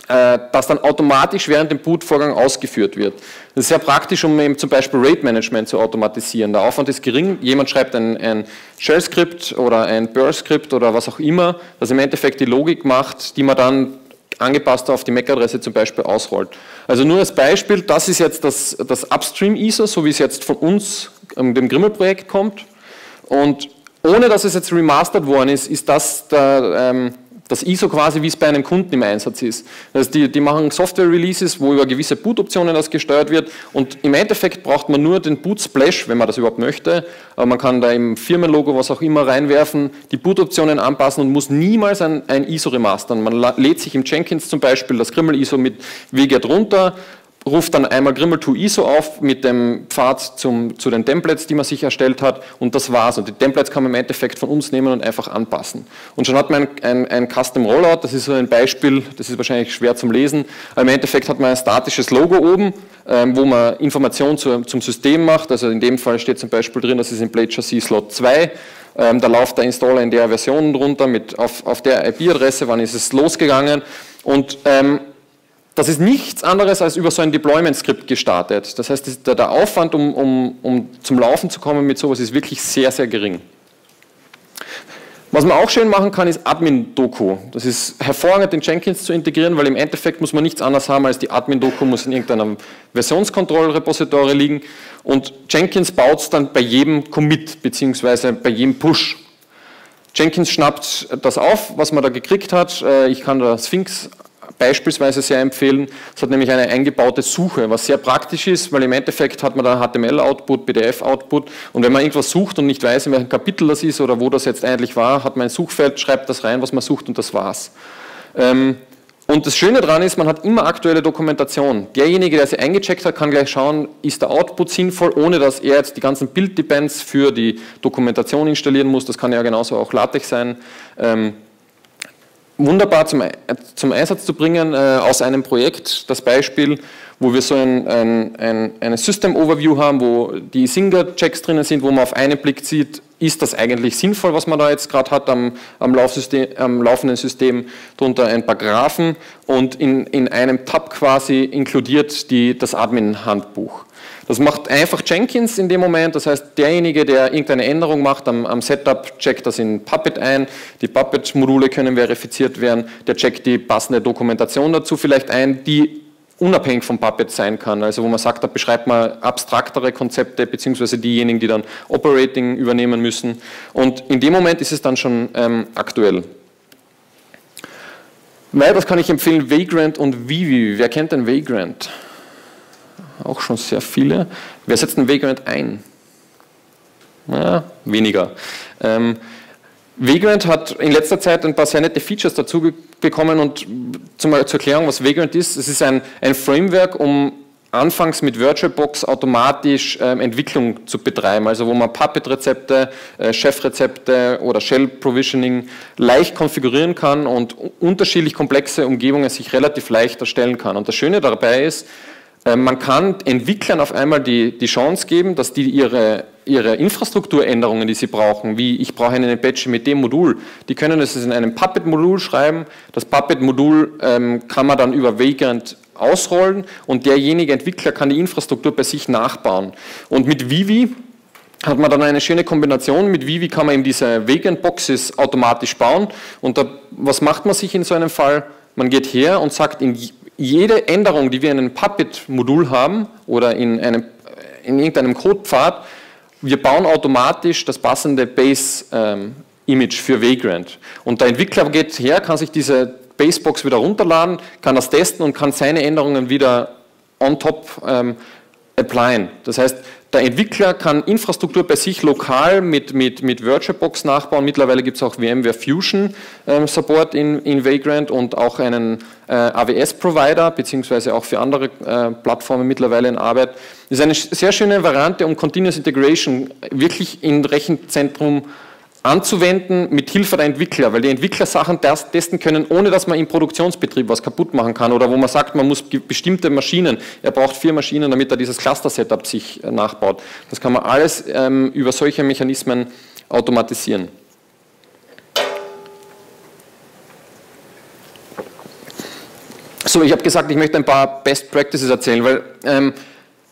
äh, das dann automatisch während dem Bootvorgang ausgeführt wird. Das ist sehr praktisch, um eben zum Beispiel Rate-Management zu automatisieren. Der Aufwand ist gering, jemand schreibt ein, ein Shell-Skript oder ein Burr-Skript oder was auch immer, das im Endeffekt die Logik macht, die man dann angepasst auf die MAC-Adresse zum Beispiel ausrollt. Also nur als Beispiel, das ist jetzt das, das Upstream-ISO, so wie es jetzt von uns, ähm, dem Grimmel-Projekt kommt. Und ohne dass es jetzt remastert worden ist, ist das der, ähm, das ISO quasi, wie es bei einem Kunden im Einsatz ist. Also die, die machen Software-Releases, wo über gewisse Boot-Optionen das gesteuert wird und im Endeffekt braucht man nur den Boot-Splash, wenn man das überhaupt möchte. Aber man kann da im Firmenlogo, was auch immer, reinwerfen, die Boot-Optionen anpassen und muss niemals ein, ein ISO remastern. Man lädt sich im Jenkins zum Beispiel das Grimmel-ISO mit wget runter, ruft dann einmal Grimmel to ISO auf mit dem Pfad zum, zu den Templates, die man sich erstellt hat. Und das war's. Und die Templates kann man im Endeffekt von uns nehmen und einfach anpassen. Und schon hat man ein, ein, ein Custom Rollout, das ist so ein Beispiel, das ist wahrscheinlich schwer zum Lesen, aber im Endeffekt hat man ein statisches Logo oben, ähm, wo man Informationen zu, zum System macht, also in dem Fall steht zum Beispiel drin, das ist in Blade Chassis Slot 2, ähm, da läuft der Installer in der Version drunter mit auf, auf der IP-Adresse, wann ist es losgegangen? Und ähm, das ist nichts anderes als über so ein Deployment-Skript gestartet. Das heißt, der Aufwand, um, um, um zum Laufen zu kommen mit sowas, ist wirklich sehr, sehr gering. Was man auch schön machen kann, ist Admin-Doku. Das ist hervorragend in Jenkins zu integrieren, weil im Endeffekt muss man nichts anderes haben, als die Admin-Doku muss in irgendeinem Versionskontrollrepository liegen und Jenkins baut es dann bei jedem Commit bzw. bei jedem Push. Jenkins schnappt das auf, was man da gekriegt hat. Äh, ich kann da Sphinx beispielsweise sehr empfehlen. Es hat nämlich eine eingebaute Suche, was sehr praktisch ist, weil im Endeffekt hat man da HTML-Output, PDF-Output und wenn man irgendwas sucht und nicht weiß, in welchem Kapitel das ist oder wo das jetzt eigentlich war, hat man ein Suchfeld, schreibt das rein, was man sucht und das war's. Ähm, und das Schöne daran ist, man hat immer aktuelle Dokumentation. Derjenige, der sie eingecheckt hat, kann gleich schauen, ist der Output sinnvoll, ohne dass er jetzt die ganzen Build-Depends für die Dokumentation installieren muss. Das kann ja genauso auch LaTeX sein. Ähm, wunderbar zum, zum Einsatz zu bringen äh, aus einem Projekt. Das Beispiel, wo wir so ein, ein, ein, eine System Overview haben, wo die Singer-Checks drinnen sind, wo man auf einen Blick sieht, ist das eigentlich sinnvoll, was man da jetzt gerade hat am, am, am, laufenden System, darunter ein paar Graphen und in, in einem Tab quasi inkludiert die, das Admin-Handbuch. Das macht einfach Jenkins in dem Moment, das heißt, derjenige, der irgendeine Änderung macht am, am Setup, checkt das in Puppet ein, die Puppet-Module können verifiziert werden, der checkt die passende Dokumentation dazu vielleicht ein, die unabhängig vom Puppet sein kann, also wo man sagt, da beschreibt man abstraktere Konzepte, beziehungsweise diejenigen, die dann Operating übernehmen müssen und in dem Moment ist es dann schon ähm, aktuell. Weiters kann ich empfehlen Vagrant und Vivi. Wer kennt denn Vagrant? Auch schon sehr viele. Wer setzt einen Vagrant ein? Ja, weniger. Ähm, Vagrant hat in letzter Zeit ein paar sehr nette Features dazu bekommen und zum, zur Erklärung, was Vagrant ist, es ist ein, ein Framework, um anfangs mit VirtualBox automatisch ähm, Entwicklung zu betreiben, also wo man Puppet-Rezepte, äh, Chef-Rezepte oder Shell-Provisioning leicht konfigurieren kann und unterschiedlich komplexe Umgebungen sich relativ leicht erstellen kann. Und das Schöne dabei ist, man kann Entwicklern auf einmal die, die Chance geben, dass die ihre, ihre Infrastrukturänderungen, die sie brauchen, wie ich brauche einen Apache mit dem Modul, die können es in einem Puppet-Modul schreiben. Das Puppet-Modul ähm, kann man dann über Vagrant ausrollen und derjenige Entwickler kann die Infrastruktur bei sich nachbauen. Und mit Vivi hat man dann eine schöne Kombination. Mit Vivi kann man eben diese Vagrant-Boxes automatisch bauen. Und da, was macht man sich in so einem Fall? Man geht her und sagt, in jede Änderung, die wir in einem Puppet-Modul haben oder in, einem, in irgendeinem Codepfad, wir bauen automatisch das passende Base-Image ähm, für Vagrant. Und der Entwickler geht her, kann sich diese Basebox wieder runterladen, kann das testen und kann seine Änderungen wieder on top ähm, applyen. Das heißt, der Entwickler kann Infrastruktur bei sich lokal mit, mit, mit VirtualBox nachbauen. Mittlerweile gibt es auch VMware Fusion ähm, Support in, in Vagrant und auch einen AWS-Provider, beziehungsweise auch für andere äh, Plattformen mittlerweile in Arbeit. Das ist eine sehr schöne Variante, um Continuous Integration wirklich in Rechenzentrum anzuwenden mit Hilfe der Entwickler, weil die Entwickler Sachen testen können, ohne dass man im Produktionsbetrieb was kaputt machen kann oder wo man sagt, man muss bestimmte Maschinen, er braucht vier Maschinen, damit er dieses Cluster-Setup sich äh, nachbaut. Das kann man alles ähm, über solche Mechanismen automatisieren. So, ich habe gesagt, ich möchte ein paar Best Practices erzählen, weil ähm,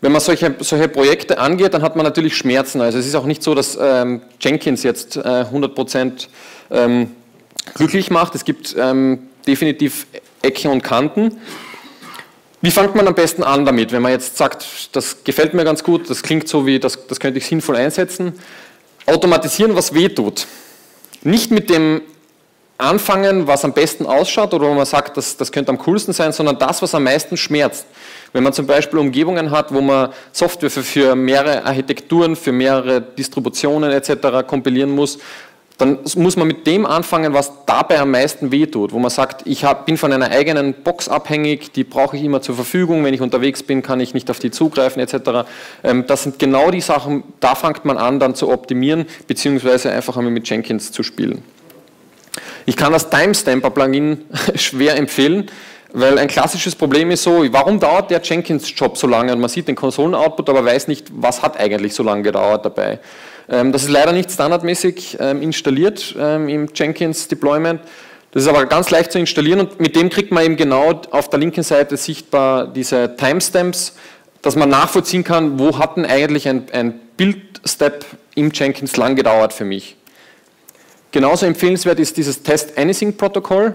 wenn man solche, solche Projekte angeht, dann hat man natürlich Schmerzen. Also es ist auch nicht so, dass ähm, Jenkins jetzt äh, 100% ähm, glücklich macht. Es gibt ähm, definitiv Ecken und Kanten. Wie fängt man am besten an damit, wenn man jetzt sagt, das gefällt mir ganz gut, das klingt so wie, das, das könnte ich sinnvoll einsetzen? Automatisieren, was weh tut. Nicht mit dem anfangen, was am besten ausschaut oder wo man sagt, das, das könnte am coolsten sein, sondern das, was am meisten schmerzt. Wenn man zum Beispiel Umgebungen hat, wo man Software für, für mehrere Architekturen, für mehrere Distributionen etc. kompilieren muss, dann muss man mit dem anfangen, was dabei am meisten wehtut, wo man sagt, ich hab, bin von einer eigenen Box abhängig, die brauche ich immer zur Verfügung, wenn ich unterwegs bin, kann ich nicht auf die zugreifen etc. Ähm, das sind genau die Sachen, da fängt man an, dann zu optimieren, beziehungsweise einfach einmal mit Jenkins zu spielen. Ich kann das Timestamper-Plugin schwer empfehlen, weil ein klassisches Problem ist so, warum dauert der Jenkins-Job so lange? Und man sieht den Konsolen-Output, aber weiß nicht, was hat eigentlich so lange gedauert dabei. Ähm, das ist leider nicht standardmäßig ähm, installiert ähm, im Jenkins-Deployment. Das ist aber ganz leicht zu installieren und mit dem kriegt man eben genau auf der linken Seite sichtbar diese Timestamps, dass man nachvollziehen kann, wo hat denn eigentlich ein, ein Build-Step im Jenkins lang gedauert für mich. Genauso empfehlenswert ist dieses Test Anything Protokoll.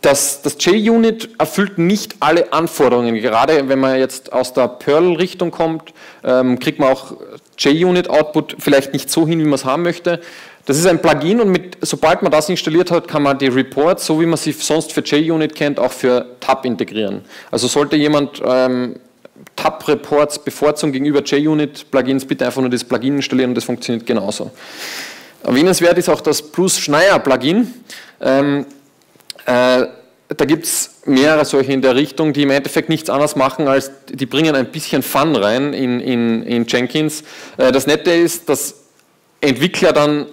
das, das JUnit erfüllt nicht alle Anforderungen. Gerade wenn man jetzt aus der Perl-Richtung kommt, ähm, kriegt man auch JUnit-Output vielleicht nicht so hin, wie man es haben möchte. Das ist ein Plugin und mit, sobald man das installiert hat, kann man die Reports, so wie man sie sonst für JUnit kennt, auch für Tab integrieren. Also sollte jemand ähm, Tab-Reports bevorzugen gegenüber JUnit-Plugins, bitte einfach nur das Plugin installieren und das funktioniert genauso. Erwähnenswert ist auch das Bruce Schneier-Plugin. Ähm, äh, da gibt es mehrere solche in der Richtung, die im Endeffekt nichts anderes machen, als die bringen ein bisschen Fun rein in, in, in Jenkins. Äh, das Nette ist, dass Entwickler dann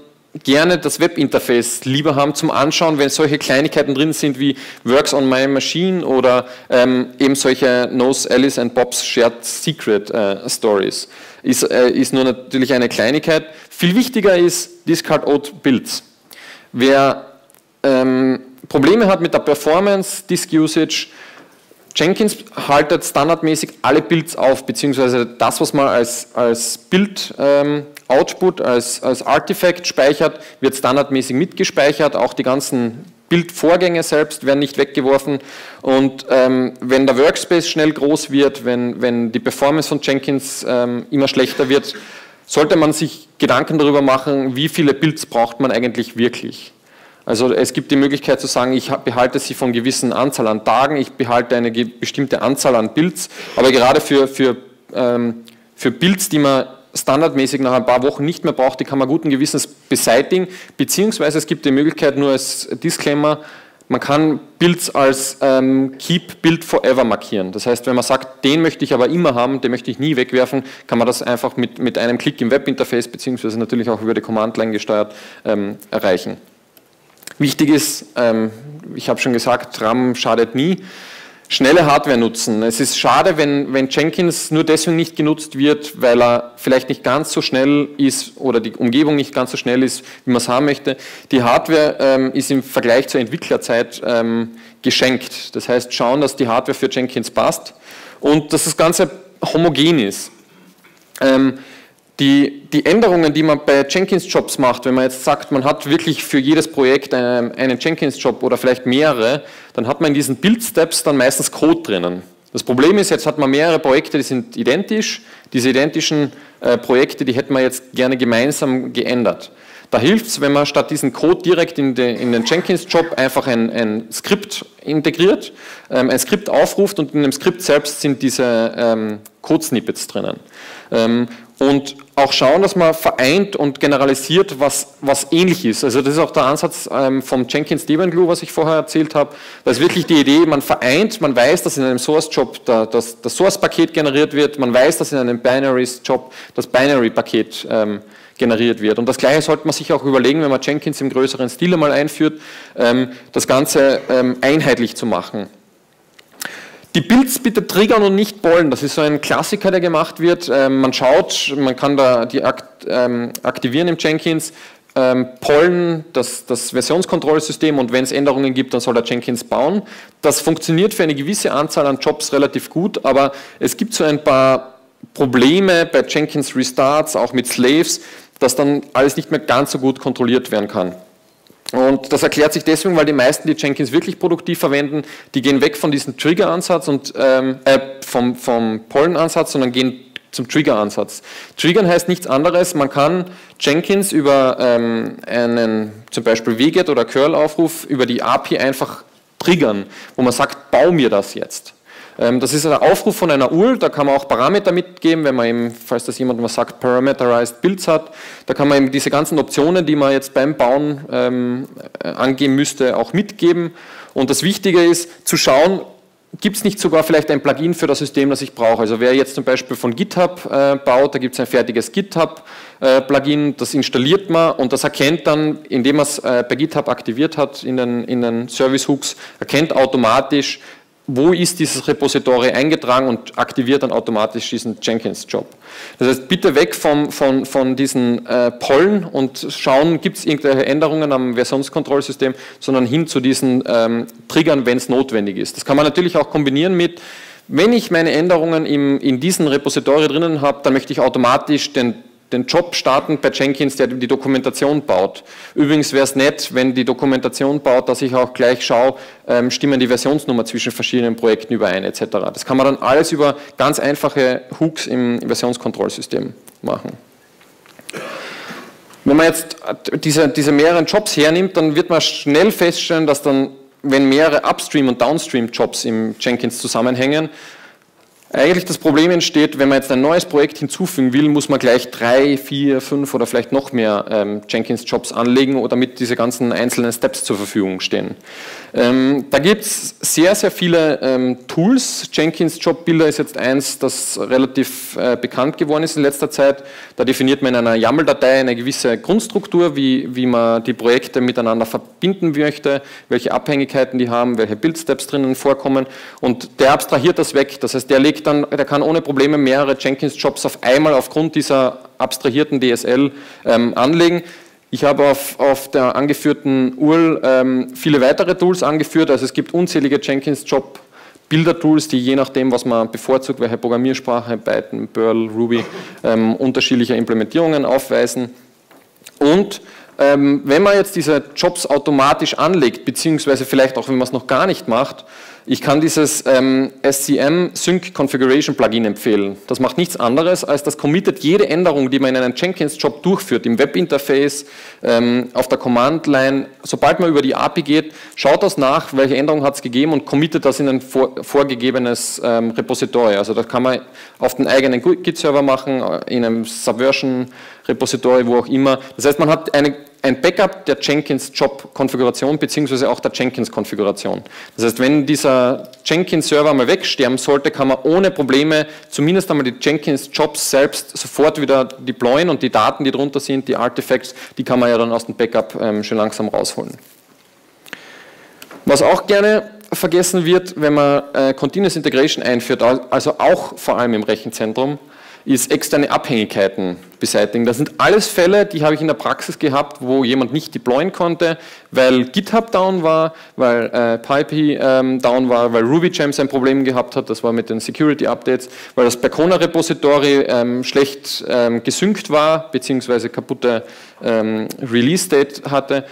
gerne das Webinterface lieber haben zum Anschauen, wenn solche Kleinigkeiten drin sind wie Works on my machine oder ähm, eben solche Knows Alice and Bob's Shared Secret äh, Stories. Ist, äh, ist nur natürlich eine Kleinigkeit. Viel wichtiger ist Discard Old Builds. Wer ähm, Probleme hat mit der Performance, Disk Usage, Jenkins haltet standardmäßig alle Builds auf, beziehungsweise das, was man als, als Bild ähm, Output, als, als Artifact speichert, wird standardmäßig mitgespeichert, auch die ganzen Bildvorgänge selbst werden nicht weggeworfen und ähm, wenn der Workspace schnell groß wird, wenn, wenn die Performance von Jenkins ähm, immer schlechter wird, sollte man sich Gedanken darüber machen, wie viele Builds braucht man eigentlich wirklich. Also es gibt die Möglichkeit zu sagen, ich behalte sie von gewissen Anzahl an Tagen, ich behalte eine bestimmte Anzahl an Builds, aber gerade für, für, ähm, für Builds, die man standardmäßig nach ein paar Wochen nicht mehr braucht, die kann man guten Gewissens beseitigen, beziehungsweise es gibt die Möglichkeit, nur als Disclaimer, man kann Builds als ähm, Keep Build Forever markieren. Das heißt, wenn man sagt, den möchte ich aber immer haben, den möchte ich nie wegwerfen, kann man das einfach mit, mit einem Klick im Webinterface, beziehungsweise natürlich auch über die Command-Line gesteuert, ähm, erreichen. Wichtig ist, ähm, ich habe schon gesagt, RAM schadet nie. Schnelle Hardware nutzen. Es ist schade, wenn, wenn Jenkins nur deswegen nicht genutzt wird, weil er vielleicht nicht ganz so schnell ist oder die Umgebung nicht ganz so schnell ist, wie man es haben möchte. Die Hardware ähm, ist im Vergleich zur Entwicklerzeit ähm, geschenkt. Das heißt, schauen, dass die Hardware für Jenkins passt und dass das Ganze homogen ist. Ähm, die, die, Änderungen, die man bei Jenkins-Jobs macht, wenn man jetzt sagt, man hat wirklich für jedes Projekt einen, einen Jenkins-Job oder vielleicht mehrere, dann hat man in diesen Build-Steps dann meistens Code drinnen. Das Problem ist, jetzt hat man mehrere Projekte, die sind identisch. Diese identischen äh, Projekte, die hätten wir jetzt gerne gemeinsam geändert. Da hilft es, wenn man statt diesen Code direkt in, de, in den Jenkins-Job einfach ein, ein, Skript integriert, ähm, ein Skript aufruft und in dem Skript selbst sind diese ähm, Code-Snippets drinnen. Ähm, und auch schauen, dass man vereint und generalisiert, was, was ähnlich ist. Also das ist auch der Ansatz ähm, vom Jenkins Glue, was ich vorher erzählt habe. Das ist wirklich die Idee, man vereint, man weiß, dass in einem Source-Job das, das Source-Paket generiert wird, man weiß, dass in einem Binaries-Job das Binary-Paket ähm, generiert wird. Und das Gleiche sollte man sich auch überlegen, wenn man Jenkins im größeren Stil einmal einführt, ähm, das Ganze ähm, einheitlich zu machen. Die Builds bitte triggern und nicht bollen. Das ist so ein Klassiker, der gemacht wird. Ähm, man schaut, man kann da die ähm, aktivieren im Jenkins, ähm, pollen das, das Versionskontrollsystem und wenn es Änderungen gibt, dann soll der Jenkins bauen. Das funktioniert für eine gewisse Anzahl an Jobs relativ gut, aber es gibt so ein paar Probleme bei Jenkins Restarts, auch mit Slaves, dass dann alles nicht mehr ganz so gut kontrolliert werden kann. Und das erklärt sich deswegen, weil die meisten, die Jenkins wirklich produktiv verwenden, die gehen weg von diesem Trigger-Ansatz und ähm, äh, vom, vom Pollen-Ansatz, sondern gehen zum Trigger-Ansatz. Triggern heißt nichts anderes, man kann Jenkins über ähm, einen zum Beispiel Wget oder Curl-Aufruf über die API einfach triggern, wo man sagt, bau mir das jetzt. Ähm, das ist ein Aufruf von einer URL, da kann man auch Parameter mitgeben, wenn man eben, falls das jemand was sagt, Parameterized Builds hat, da kann man eben diese ganzen Optionen, die man jetzt beim Bauen ähm, äh, angeben müsste, auch mitgeben. Und das Wichtige ist zu schauen, gibt es nicht sogar vielleicht ein Plugin für das System, das ich brauche? Also wer jetzt zum Beispiel von GitHub äh, baut, da gibt es ein fertiges GitHub-Plugin, äh, das installiert man und das erkennt dann, indem man es äh, bei GitHub aktiviert hat in den, in den Service-Hooks, erkennt automatisch, wo ist dieses Repository eingetragen und aktiviert dann automatisch diesen Jenkins-Job. Das heißt, bitte weg vom, von, von diesen äh, Pollen und schauen, gibt es irgendwelche Änderungen am Versionskontrollsystem, sondern hin zu diesen ähm, Triggern, wenn es notwendig ist. Das kann man natürlich auch kombinieren mit, wenn ich meine Änderungen im, in diesem Repository drinnen habe, dann möchte ich automatisch den den Job starten bei Jenkins, der die Dokumentation baut. Übrigens wäre es nett, wenn die Dokumentation baut, dass ich auch gleich schaue, ähm, stimmen die Versionsnummer zwischen verschiedenen Projekten überein etc. Das kann man dann alles über ganz einfache Hooks im Versionskontrollsystem machen. Wenn man jetzt diese, diese mehreren Jobs hernimmt, dann wird man schnell feststellen, dass dann, wenn mehrere Upstream- und Downstream-Jobs im Jenkins zusammenhängen, eigentlich das Problem entsteht, wenn man jetzt ein neues Projekt hinzufügen will, muss man gleich drei, vier, fünf oder vielleicht noch mehr ähm, Jenkins-Jobs anlegen, damit diese ganzen einzelnen Steps zur Verfügung stehen. Ähm, da gibt es sehr, sehr viele ähm, Tools. Jenkins Job Builder ist jetzt eins, das relativ äh, bekannt geworden ist in letzter Zeit. Da definiert man in einer YAML-Datei eine gewisse Grundstruktur, wie, wie man die Projekte miteinander verbinden möchte, welche Abhängigkeiten die haben, welche Build-Steps drinnen vorkommen. Und der abstrahiert das weg. Das heißt, der, legt dann, der kann ohne Probleme mehrere Jenkins-Jobs auf einmal aufgrund dieser abstrahierten DSL ähm, anlegen. Ich habe auf, auf der angeführten URL ähm, viele weitere Tools angeführt, also es gibt unzählige Jenkins-Job Bilder-Tools, die je nachdem, was man bevorzugt, welche Programmiersprache, Python, Perl, Ruby, ähm, unterschiedliche Implementierungen aufweisen. Und ähm, wenn man jetzt diese Jobs automatisch anlegt, beziehungsweise vielleicht auch, wenn man es noch gar nicht macht, ich kann dieses ähm, SCM Sync Configuration Plugin empfehlen. Das macht nichts anderes, als das committet jede Änderung, die man in einem Jenkins-Job durchführt, im Webinterface, ähm, auf der Command-Line. Sobald man über die API geht, schaut das nach, welche Änderung hat es gegeben und committet das in ein vor, vorgegebenes ähm, Repository. Also das kann man auf den eigenen Git-Server machen, äh, in einem Subversion-Repository, wo auch immer. Das heißt, man hat eine ein Backup der Jenkins-Job-Konfiguration beziehungsweise auch der Jenkins-Konfiguration. Das heißt, wenn dieser Jenkins-Server mal wegsterben sollte, kann man ohne Probleme zumindest einmal die Jenkins-Jobs selbst sofort wieder deployen und die Daten, die drunter sind, die Artifacts, die kann man ja dann aus dem Backup ähm, schön langsam rausholen. Was auch gerne vergessen wird, wenn man äh, Continuous Integration einführt, also auch vor allem im Rechenzentrum, ist externe Abhängigkeiten beseitigen. Das sind alles Fälle, die habe ich in der Praxis gehabt, wo jemand nicht deployen konnte, weil GitHub down war, weil äh, Pipey ähm, down war, weil RubyGems ein Problem gehabt hat, das war mit den Security Updates, weil das Percona Repository ähm, schlecht ähm, gesynkt war, beziehungsweise kaputte ähm, Release Date hatte.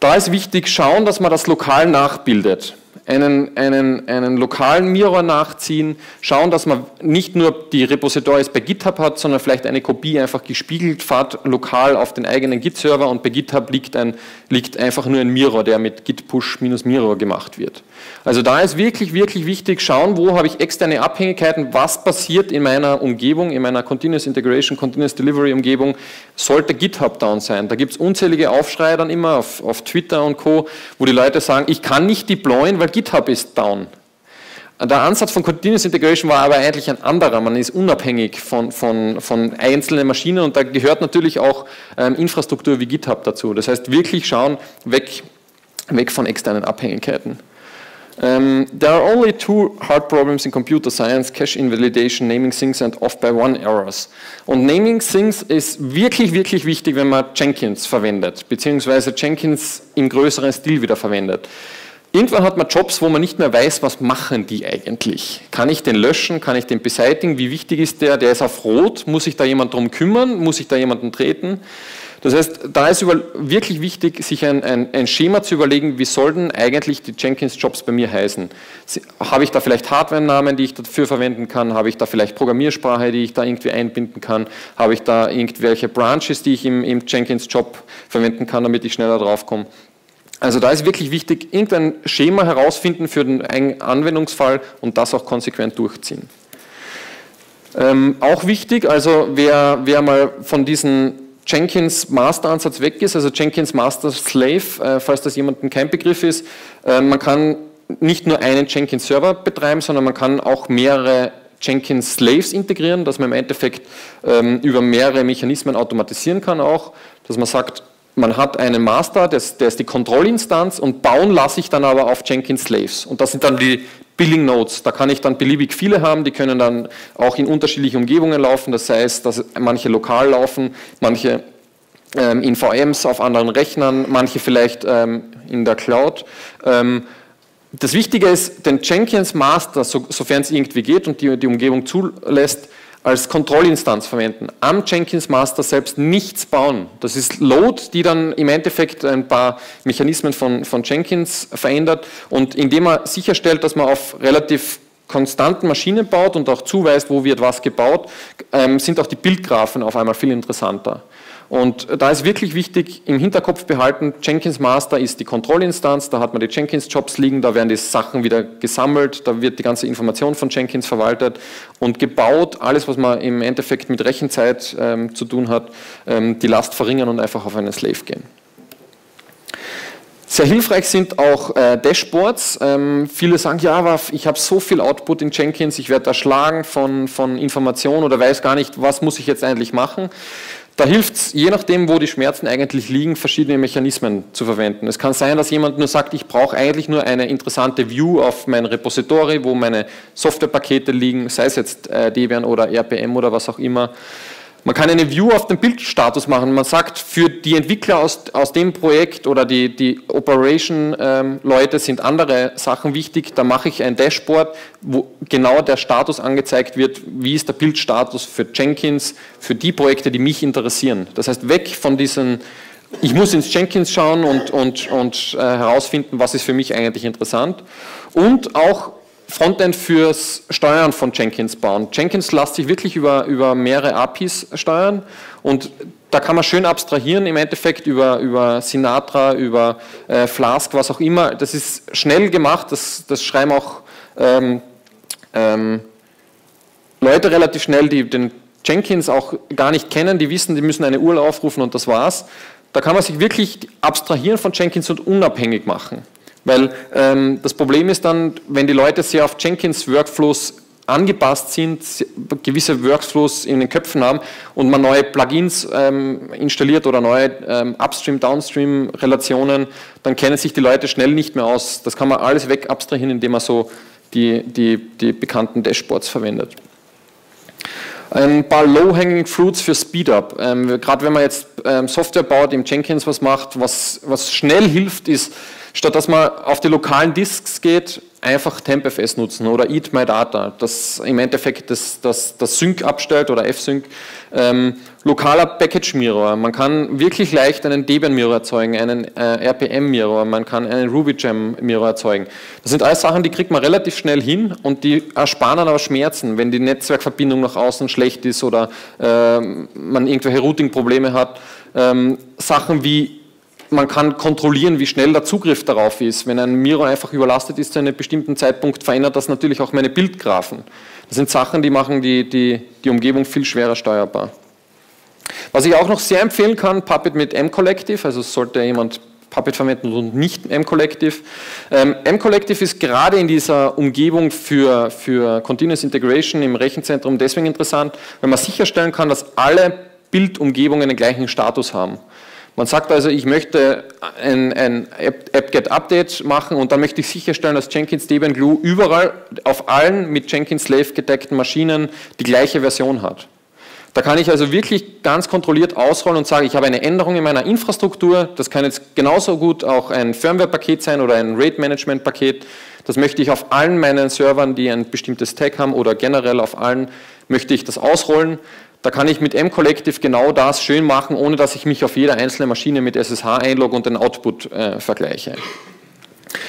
Da ist wichtig, schauen, dass man das lokal nachbildet einen, einen, einen lokalen Mirror nachziehen, schauen, dass man nicht nur die Repositories bei GitHub hat, sondern vielleicht eine Kopie einfach gespiegelt fahrt lokal auf den eigenen Git-Server und bei GitHub liegt, ein, liegt einfach nur ein Mirror, der mit git push minus Mirror gemacht wird. Also da ist wirklich, wirklich wichtig, schauen, wo habe ich externe Abhängigkeiten, was passiert in meiner Umgebung, in meiner Continuous Integration, Continuous Delivery Umgebung, sollte GitHub down sein. Da gibt es unzählige Aufschreie dann immer auf, auf Twitter und Co., wo die Leute sagen, ich kann nicht deployen, weil GitHub ist down. Der Ansatz von Continuous Integration war aber eigentlich ein anderer. Man ist unabhängig von, von, von einzelnen Maschinen und da gehört natürlich auch ähm, Infrastruktur wie GitHub dazu. Das heißt, wirklich schauen, weg, weg von externen Abhängigkeiten. Um, there are only two hard problems in computer science, cache invalidation, naming things and off-by-one errors. Und naming things ist wirklich, wirklich wichtig, wenn man Jenkins verwendet, beziehungsweise Jenkins im größeren Stil wieder verwendet. Irgendwann hat man Jobs, wo man nicht mehr weiß, was machen die eigentlich. Kann ich den löschen? Kann ich den beseitigen? Wie wichtig ist der? Der ist auf Rot. Muss sich da jemand drum kümmern? Muss ich da jemanden treten? Das heißt, da ist wirklich wichtig, sich ein, ein, ein Schema zu überlegen, wie sollten eigentlich die Jenkins-Jobs bei mir heißen. Habe ich da vielleicht Hardware-Namen, die ich dafür verwenden kann? Habe ich da vielleicht Programmiersprache, die ich da irgendwie einbinden kann? Habe ich da irgendwelche Branches, die ich im, im Jenkins-Job verwenden kann, damit ich schneller drauf komme? Also da ist wirklich wichtig, irgendein Schema herausfinden für den Anwendungsfall und das auch konsequent durchziehen. Ähm, auch wichtig, also wer, wer mal von diesem Jenkins Master Ansatz weg ist, also Jenkins Master Slave, äh, falls das jemandem kein Begriff ist, äh, man kann nicht nur einen Jenkins Server betreiben, sondern man kann auch mehrere Jenkins Slaves integrieren, dass man im Endeffekt ähm, über mehrere Mechanismen automatisieren kann auch, dass man sagt, man hat einen Master, das, der ist die Kontrollinstanz und bauen lasse ich dann aber auf Jenkins Slaves. Und das sind dann die Billing Nodes. Da kann ich dann beliebig viele haben, die können dann auch in unterschiedliche Umgebungen laufen. Das heißt, dass manche lokal laufen, manche ähm, in VMs auf anderen Rechnern, manche vielleicht ähm, in der Cloud. Ähm, das Wichtige ist, den Jenkins Master, so, sofern es irgendwie geht und die, die Umgebung zulässt, als Kontrollinstanz verwenden, am Jenkins Master selbst nichts bauen. Das ist Load, die dann im Endeffekt ein paar Mechanismen von, von Jenkins verändert und indem man sicherstellt, dass man auf relativ konstanten Maschinen baut und auch zuweist, wo wird was gebaut, ähm, sind auch die Bildgrafen auf einmal viel interessanter. Und da ist wirklich wichtig, im Hinterkopf behalten, Jenkins Master ist die Kontrollinstanz, da hat man die Jenkins-Jobs liegen, da werden die Sachen wieder gesammelt, da wird die ganze Information von Jenkins verwaltet und gebaut, alles, was man im Endeffekt mit Rechenzeit ähm, zu tun hat, ähm, die Last verringern und einfach auf einen Slave gehen. Sehr hilfreich sind auch äh, Dashboards. Ähm, viele sagen, ja, ich habe so viel Output in Jenkins, ich werde erschlagen von, von Informationen oder weiß gar nicht, was muss ich jetzt eigentlich machen. Da hilft es, je nachdem, wo die Schmerzen eigentlich liegen, verschiedene Mechanismen zu verwenden. Es kann sein, dass jemand nur sagt, ich brauche eigentlich nur eine interessante View auf mein Repository, wo meine Softwarepakete liegen, sei es jetzt äh, Debian oder RPM oder was auch immer. Man kann eine View auf den Bildstatus machen. Man sagt, für die Entwickler aus, aus dem Projekt oder die, die Operation-Leute ähm, sind andere Sachen wichtig. Da mache ich ein Dashboard, wo genau der Status angezeigt wird, wie ist der Bildstatus für Jenkins, für die Projekte, die mich interessieren. Das heißt, weg von diesen, ich muss ins Jenkins schauen und, und, und äh, herausfinden, was ist für mich eigentlich interessant. Und auch Frontend fürs Steuern von Jenkins bauen. Jenkins lässt sich wirklich über, über mehrere APIs steuern und da kann man schön abstrahieren im Endeffekt über, über Sinatra, über äh, Flask, was auch immer. Das ist schnell gemacht, das, das schreiben auch ähm, ähm, Leute relativ schnell, die den Jenkins auch gar nicht kennen, die wissen, die müssen eine URL aufrufen und das war's. Da kann man sich wirklich abstrahieren von Jenkins und unabhängig machen. Weil ähm, das Problem ist dann, wenn die Leute sehr auf Jenkins Workflows angepasst sind, gewisse Workflows in den Köpfen haben und man neue Plugins ähm, installiert oder neue ähm, Upstream-Downstream-Relationen, dann kennen sich die Leute schnell nicht mehr aus. Das kann man alles weg abstrahieren, indem man so die, die, die bekannten Dashboards verwendet. Ein paar Low-Hanging Fruits für Speedup. Ähm, Gerade wenn man jetzt ähm, Software baut, im Jenkins was macht, was, was schnell hilft, ist, Statt dass man auf die lokalen Disks geht, einfach TempFS nutzen oder Eat My Data, das im Endeffekt das, das, das Sync abstellt oder F-Sync. Ähm, lokaler Package Mirror, man kann wirklich leicht einen Debian Mirror erzeugen, einen äh, RPM Mirror, man kann einen RubyGem Mirror erzeugen. Das sind alles Sachen, die kriegt man relativ schnell hin und die ersparen aber Schmerzen, wenn die Netzwerkverbindung nach außen schlecht ist oder äh, man irgendwelche Routing-Probleme hat. Ähm, Sachen wie man kann kontrollieren, wie schnell der Zugriff darauf ist. Wenn ein Miro einfach überlastet ist zu einem bestimmten Zeitpunkt, verändert das natürlich auch meine Bildgrafen. Das sind Sachen, die machen die, die, die Umgebung viel schwerer steuerbar. Was ich auch noch sehr empfehlen kann, Puppet mit M-Collective, also sollte jemand Puppet verwenden und nicht M-Collective. Ähm, M-Collective ist gerade in dieser Umgebung für, für Continuous Integration im Rechenzentrum deswegen interessant, weil man sicherstellen kann, dass alle Bildumgebungen den gleichen Status haben. Man sagt also, ich möchte ein, ein apt-get-update machen und dann möchte ich sicherstellen, dass Jenkins Debian Glue überall auf allen mit Jenkins Slave gedeckten Maschinen die gleiche Version hat. Da kann ich also wirklich ganz kontrolliert ausrollen und sagen, ich habe eine Änderung in meiner Infrastruktur. Das kann jetzt genauso gut auch ein Firmware-Paket sein oder ein Rate-Management-Paket. Das möchte ich auf allen meinen Servern, die ein bestimmtes Tag haben oder generell auf allen, möchte ich das ausrollen. Da kann ich mit M-Collective genau das schön machen, ohne dass ich mich auf jede einzelne Maschine mit SSH einlogge und den Output äh, vergleiche.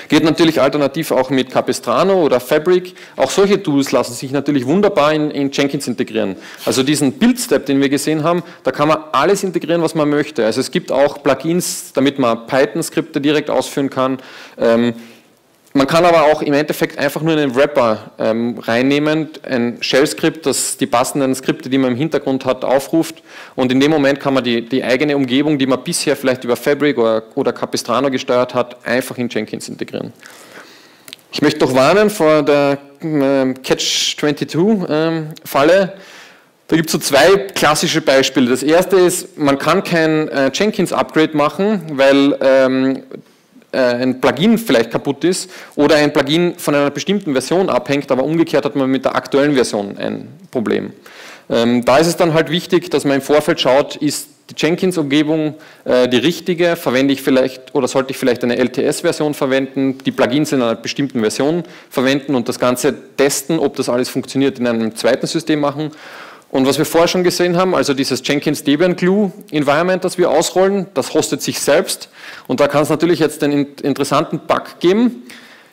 Geht natürlich alternativ auch mit Capistrano oder Fabric. Auch solche Tools lassen sich natürlich wunderbar in, in Jenkins integrieren. Also diesen Build-Step, den wir gesehen haben, da kann man alles integrieren, was man möchte. Also es gibt auch Plugins, damit man Python-Skripte direkt ausführen kann. Ähm, man kann aber auch im Endeffekt einfach nur einen Wrapper ähm, reinnehmen, ein Shell-Skript, das die passenden Skripte, die man im Hintergrund hat, aufruft und in dem Moment kann man die, die eigene Umgebung, die man bisher vielleicht über Fabric oder, oder Capistrano gesteuert hat, einfach in Jenkins integrieren. Ich möchte doch warnen vor der äh, Catch-22-Falle. Ähm, da gibt es so zwei klassische Beispiele. Das erste ist, man kann kein äh, Jenkins-Upgrade machen, weil ähm, äh, ein Plugin vielleicht kaputt ist oder ein Plugin von einer bestimmten Version abhängt, aber umgekehrt hat man mit der aktuellen Version ein Problem. Ähm, da ist es dann halt wichtig, dass man im Vorfeld schaut, ist die Jenkins-Umgebung äh, die richtige, verwende ich vielleicht oder sollte ich vielleicht eine LTS-Version verwenden, die Plugins in einer bestimmten Version verwenden und das Ganze testen, ob das alles funktioniert, in einem zweiten System machen. Und was wir vorher schon gesehen haben, also dieses Jenkins Debian Glue Environment, das wir ausrollen, das hostet sich selbst. Und da kann es natürlich jetzt den interessanten Bug geben.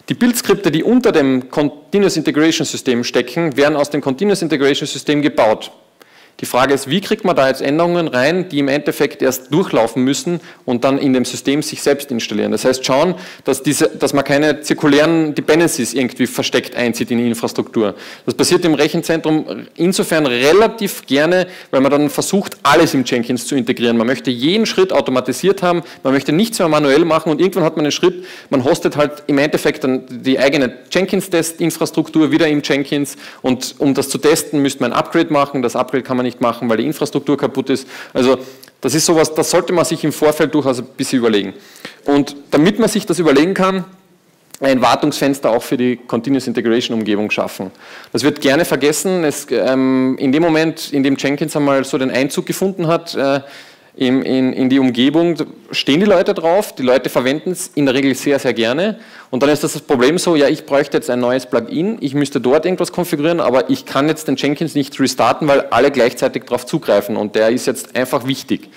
Die Bildskripte, die unter dem Continuous Integration System stecken, werden aus dem Continuous Integration System gebaut. Die Frage ist, wie kriegt man da jetzt Änderungen rein, die im Endeffekt erst durchlaufen müssen und dann in dem System sich selbst installieren. Das heißt, schauen, dass, diese, dass man keine zirkulären Dependencies irgendwie versteckt einzieht in die Infrastruktur. Das passiert im Rechenzentrum insofern relativ gerne, weil man dann versucht, alles im Jenkins zu integrieren. Man möchte jeden Schritt automatisiert haben, man möchte nichts mehr manuell machen und irgendwann hat man einen Schritt, man hostet halt im Endeffekt dann die eigene Jenkins-Test-Infrastruktur wieder im Jenkins und um das zu testen, müsste man ein Upgrade machen. Das Upgrade kann man nicht machen, weil die Infrastruktur kaputt ist. Also das ist sowas, das sollte man sich im Vorfeld durchaus ein bisschen überlegen. Und damit man sich das überlegen kann, ein Wartungsfenster auch für die Continuous Integration Umgebung schaffen. Das wird gerne vergessen. Es, ähm, in dem Moment, in dem Jenkins einmal so den Einzug gefunden hat, äh, in, in, in, die Umgebung, stehen die Leute drauf, die Leute verwenden es in der Regel sehr, sehr gerne. Und dann ist das, das Problem so, ja, ich bräuchte jetzt ein neues Plugin, ich müsste dort irgendwas konfigurieren, aber ich kann jetzt den Jenkins nicht restarten, weil alle gleichzeitig darauf zugreifen und der ist jetzt einfach wichtig.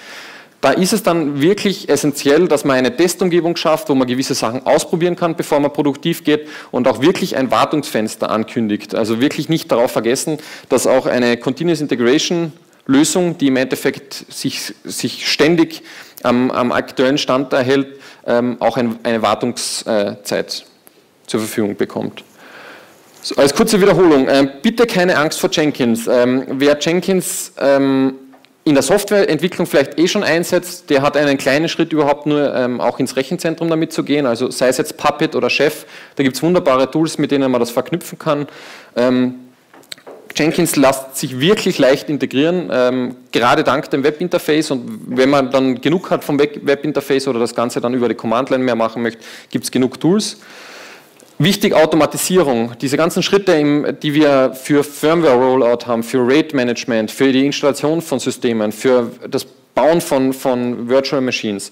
Da ist es dann wirklich essentiell, dass man eine Testumgebung schafft, wo man gewisse Sachen ausprobieren kann, bevor man produktiv geht und auch wirklich ein Wartungsfenster ankündigt. Also wirklich nicht darauf vergessen, dass auch eine Continuous Integration Lösung, die im Endeffekt sich, sich ständig am, am aktuellen Stand erhält, ähm, auch ein, eine Wartungszeit zur Verfügung bekommt. So, als kurze Wiederholung, äh, bitte keine Angst vor Jenkins. Ähm, wer Jenkins ähm, in der Softwareentwicklung vielleicht eh schon einsetzt, der hat einen kleinen Schritt überhaupt nur ähm, auch ins Rechenzentrum damit zu gehen, also sei es jetzt Puppet oder Chef, da gibt es wunderbare Tools, mit denen man das verknüpfen kann. Ähm, Jenkins lässt sich wirklich leicht integrieren, ähm, gerade dank dem Webinterface und wenn man dann genug hat vom Webinterface oder das Ganze dann über die Command-Line mehr machen möchte, gibt es genug Tools. Wichtig Automatisierung. Diese ganzen Schritte, die wir für Firmware-Rollout haben, für Rate-Management, für die Installation von Systemen, für das Bauen von, von Virtual Machines,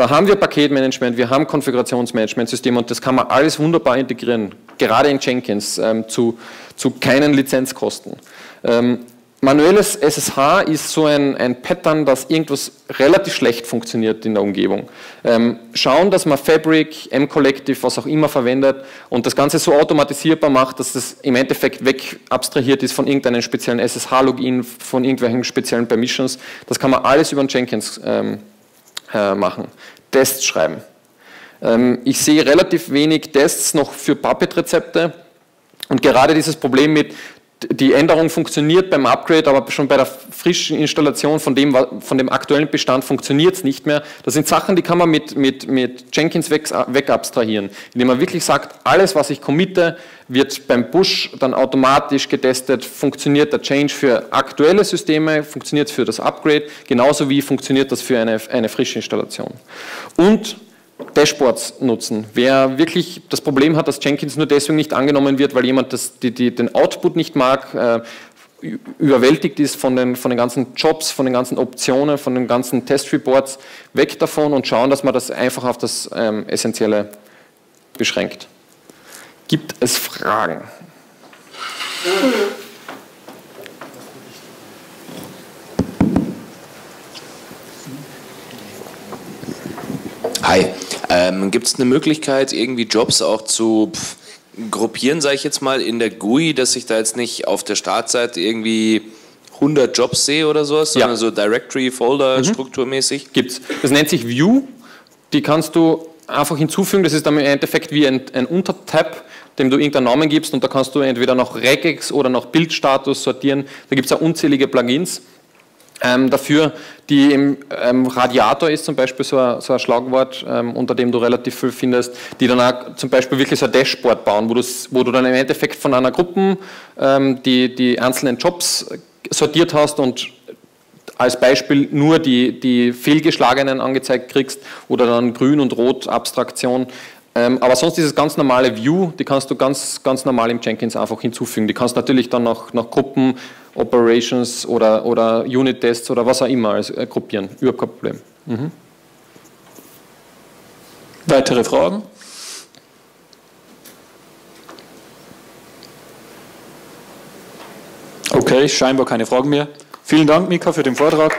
da haben wir Paketmanagement, wir haben Konfigurationsmanagementsysteme und das kann man alles wunderbar integrieren, gerade in Jenkins, ähm, zu, zu keinen Lizenzkosten. Ähm, manuelles SSH ist so ein, ein Pattern, das irgendwas relativ schlecht funktioniert in der Umgebung. Ähm, schauen, dass man Fabric, M-Collective, was auch immer verwendet und das Ganze so automatisierbar macht, dass das im Endeffekt weg abstrahiert ist von irgendeinem speziellen SSH-Login, von irgendwelchen speziellen Permissions. Das kann man alles über den Jenkins ähm, äh, machen. Tests schreiben. Ähm, ich sehe relativ wenig Tests noch für Puppet-Rezepte und gerade dieses Problem mit, die Änderung funktioniert beim Upgrade, aber schon bei der frischen Installation von dem, von dem aktuellen Bestand funktioniert es nicht mehr. Das sind Sachen, die kann man mit, mit, mit Jenkins weg, weg abstrahieren, indem man wirklich sagt, alles, was ich committe, wird beim Push dann automatisch getestet, funktioniert der Change für aktuelle Systeme, funktioniert für das Upgrade, genauso wie funktioniert das für eine, eine frische Installation. Und Dashboards nutzen. Wer wirklich das Problem hat, dass Jenkins nur deswegen nicht angenommen wird, weil jemand das, die, die, den Output nicht mag, äh, überwältigt ist von den, von den ganzen Jobs, von den ganzen Optionen, von den ganzen Testreports, weg davon und schauen, dass man das einfach auf das ähm, Essentielle beschränkt. Gibt es Fragen? Hi. Ähm, Gibt es eine Möglichkeit, irgendwie Jobs auch zu pff, gruppieren, sage ich jetzt mal, in der GUI, dass ich da jetzt nicht auf der Startseite irgendwie 100 Jobs sehe oder sowas, sondern ja. so Directory, Folder, mhm. strukturmäßig? Gibt's. Das nennt sich View. Die kannst du einfach hinzufügen. Das ist dann im Endeffekt wie ein, ein Untertab, dem du irgendeinen Namen gibst und da kannst du entweder nach Regex oder nach Bildstatus sortieren. Da gibt es ja unzählige Plugins ähm, dafür, die im ähm, Radiator ist zum Beispiel so ein, so ein Schlagwort, ähm, unter dem du relativ viel findest, die dann auch zum Beispiel wirklich so ein Dashboard bauen, wo, wo du dann im Endeffekt von einer Gruppe ähm, die, die einzelnen Jobs sortiert hast und als Beispiel nur die, die fehlgeschlagenen angezeigt kriegst oder dann Grün- und Rot-Abstraktion. Ähm, aber sonst dieses ganz normale View, die kannst du ganz, ganz normal im Jenkins einfach hinzufügen. Die kannst natürlich dann nach, nach Gruppen Operations oder, oder Unit-Tests oder was auch immer also, äh, gruppieren. Überhaupt kein Problem. Mhm. Weitere Fragen? Okay, scheinbar keine Fragen mehr. Vielen Dank, Mika, für den Vortrag.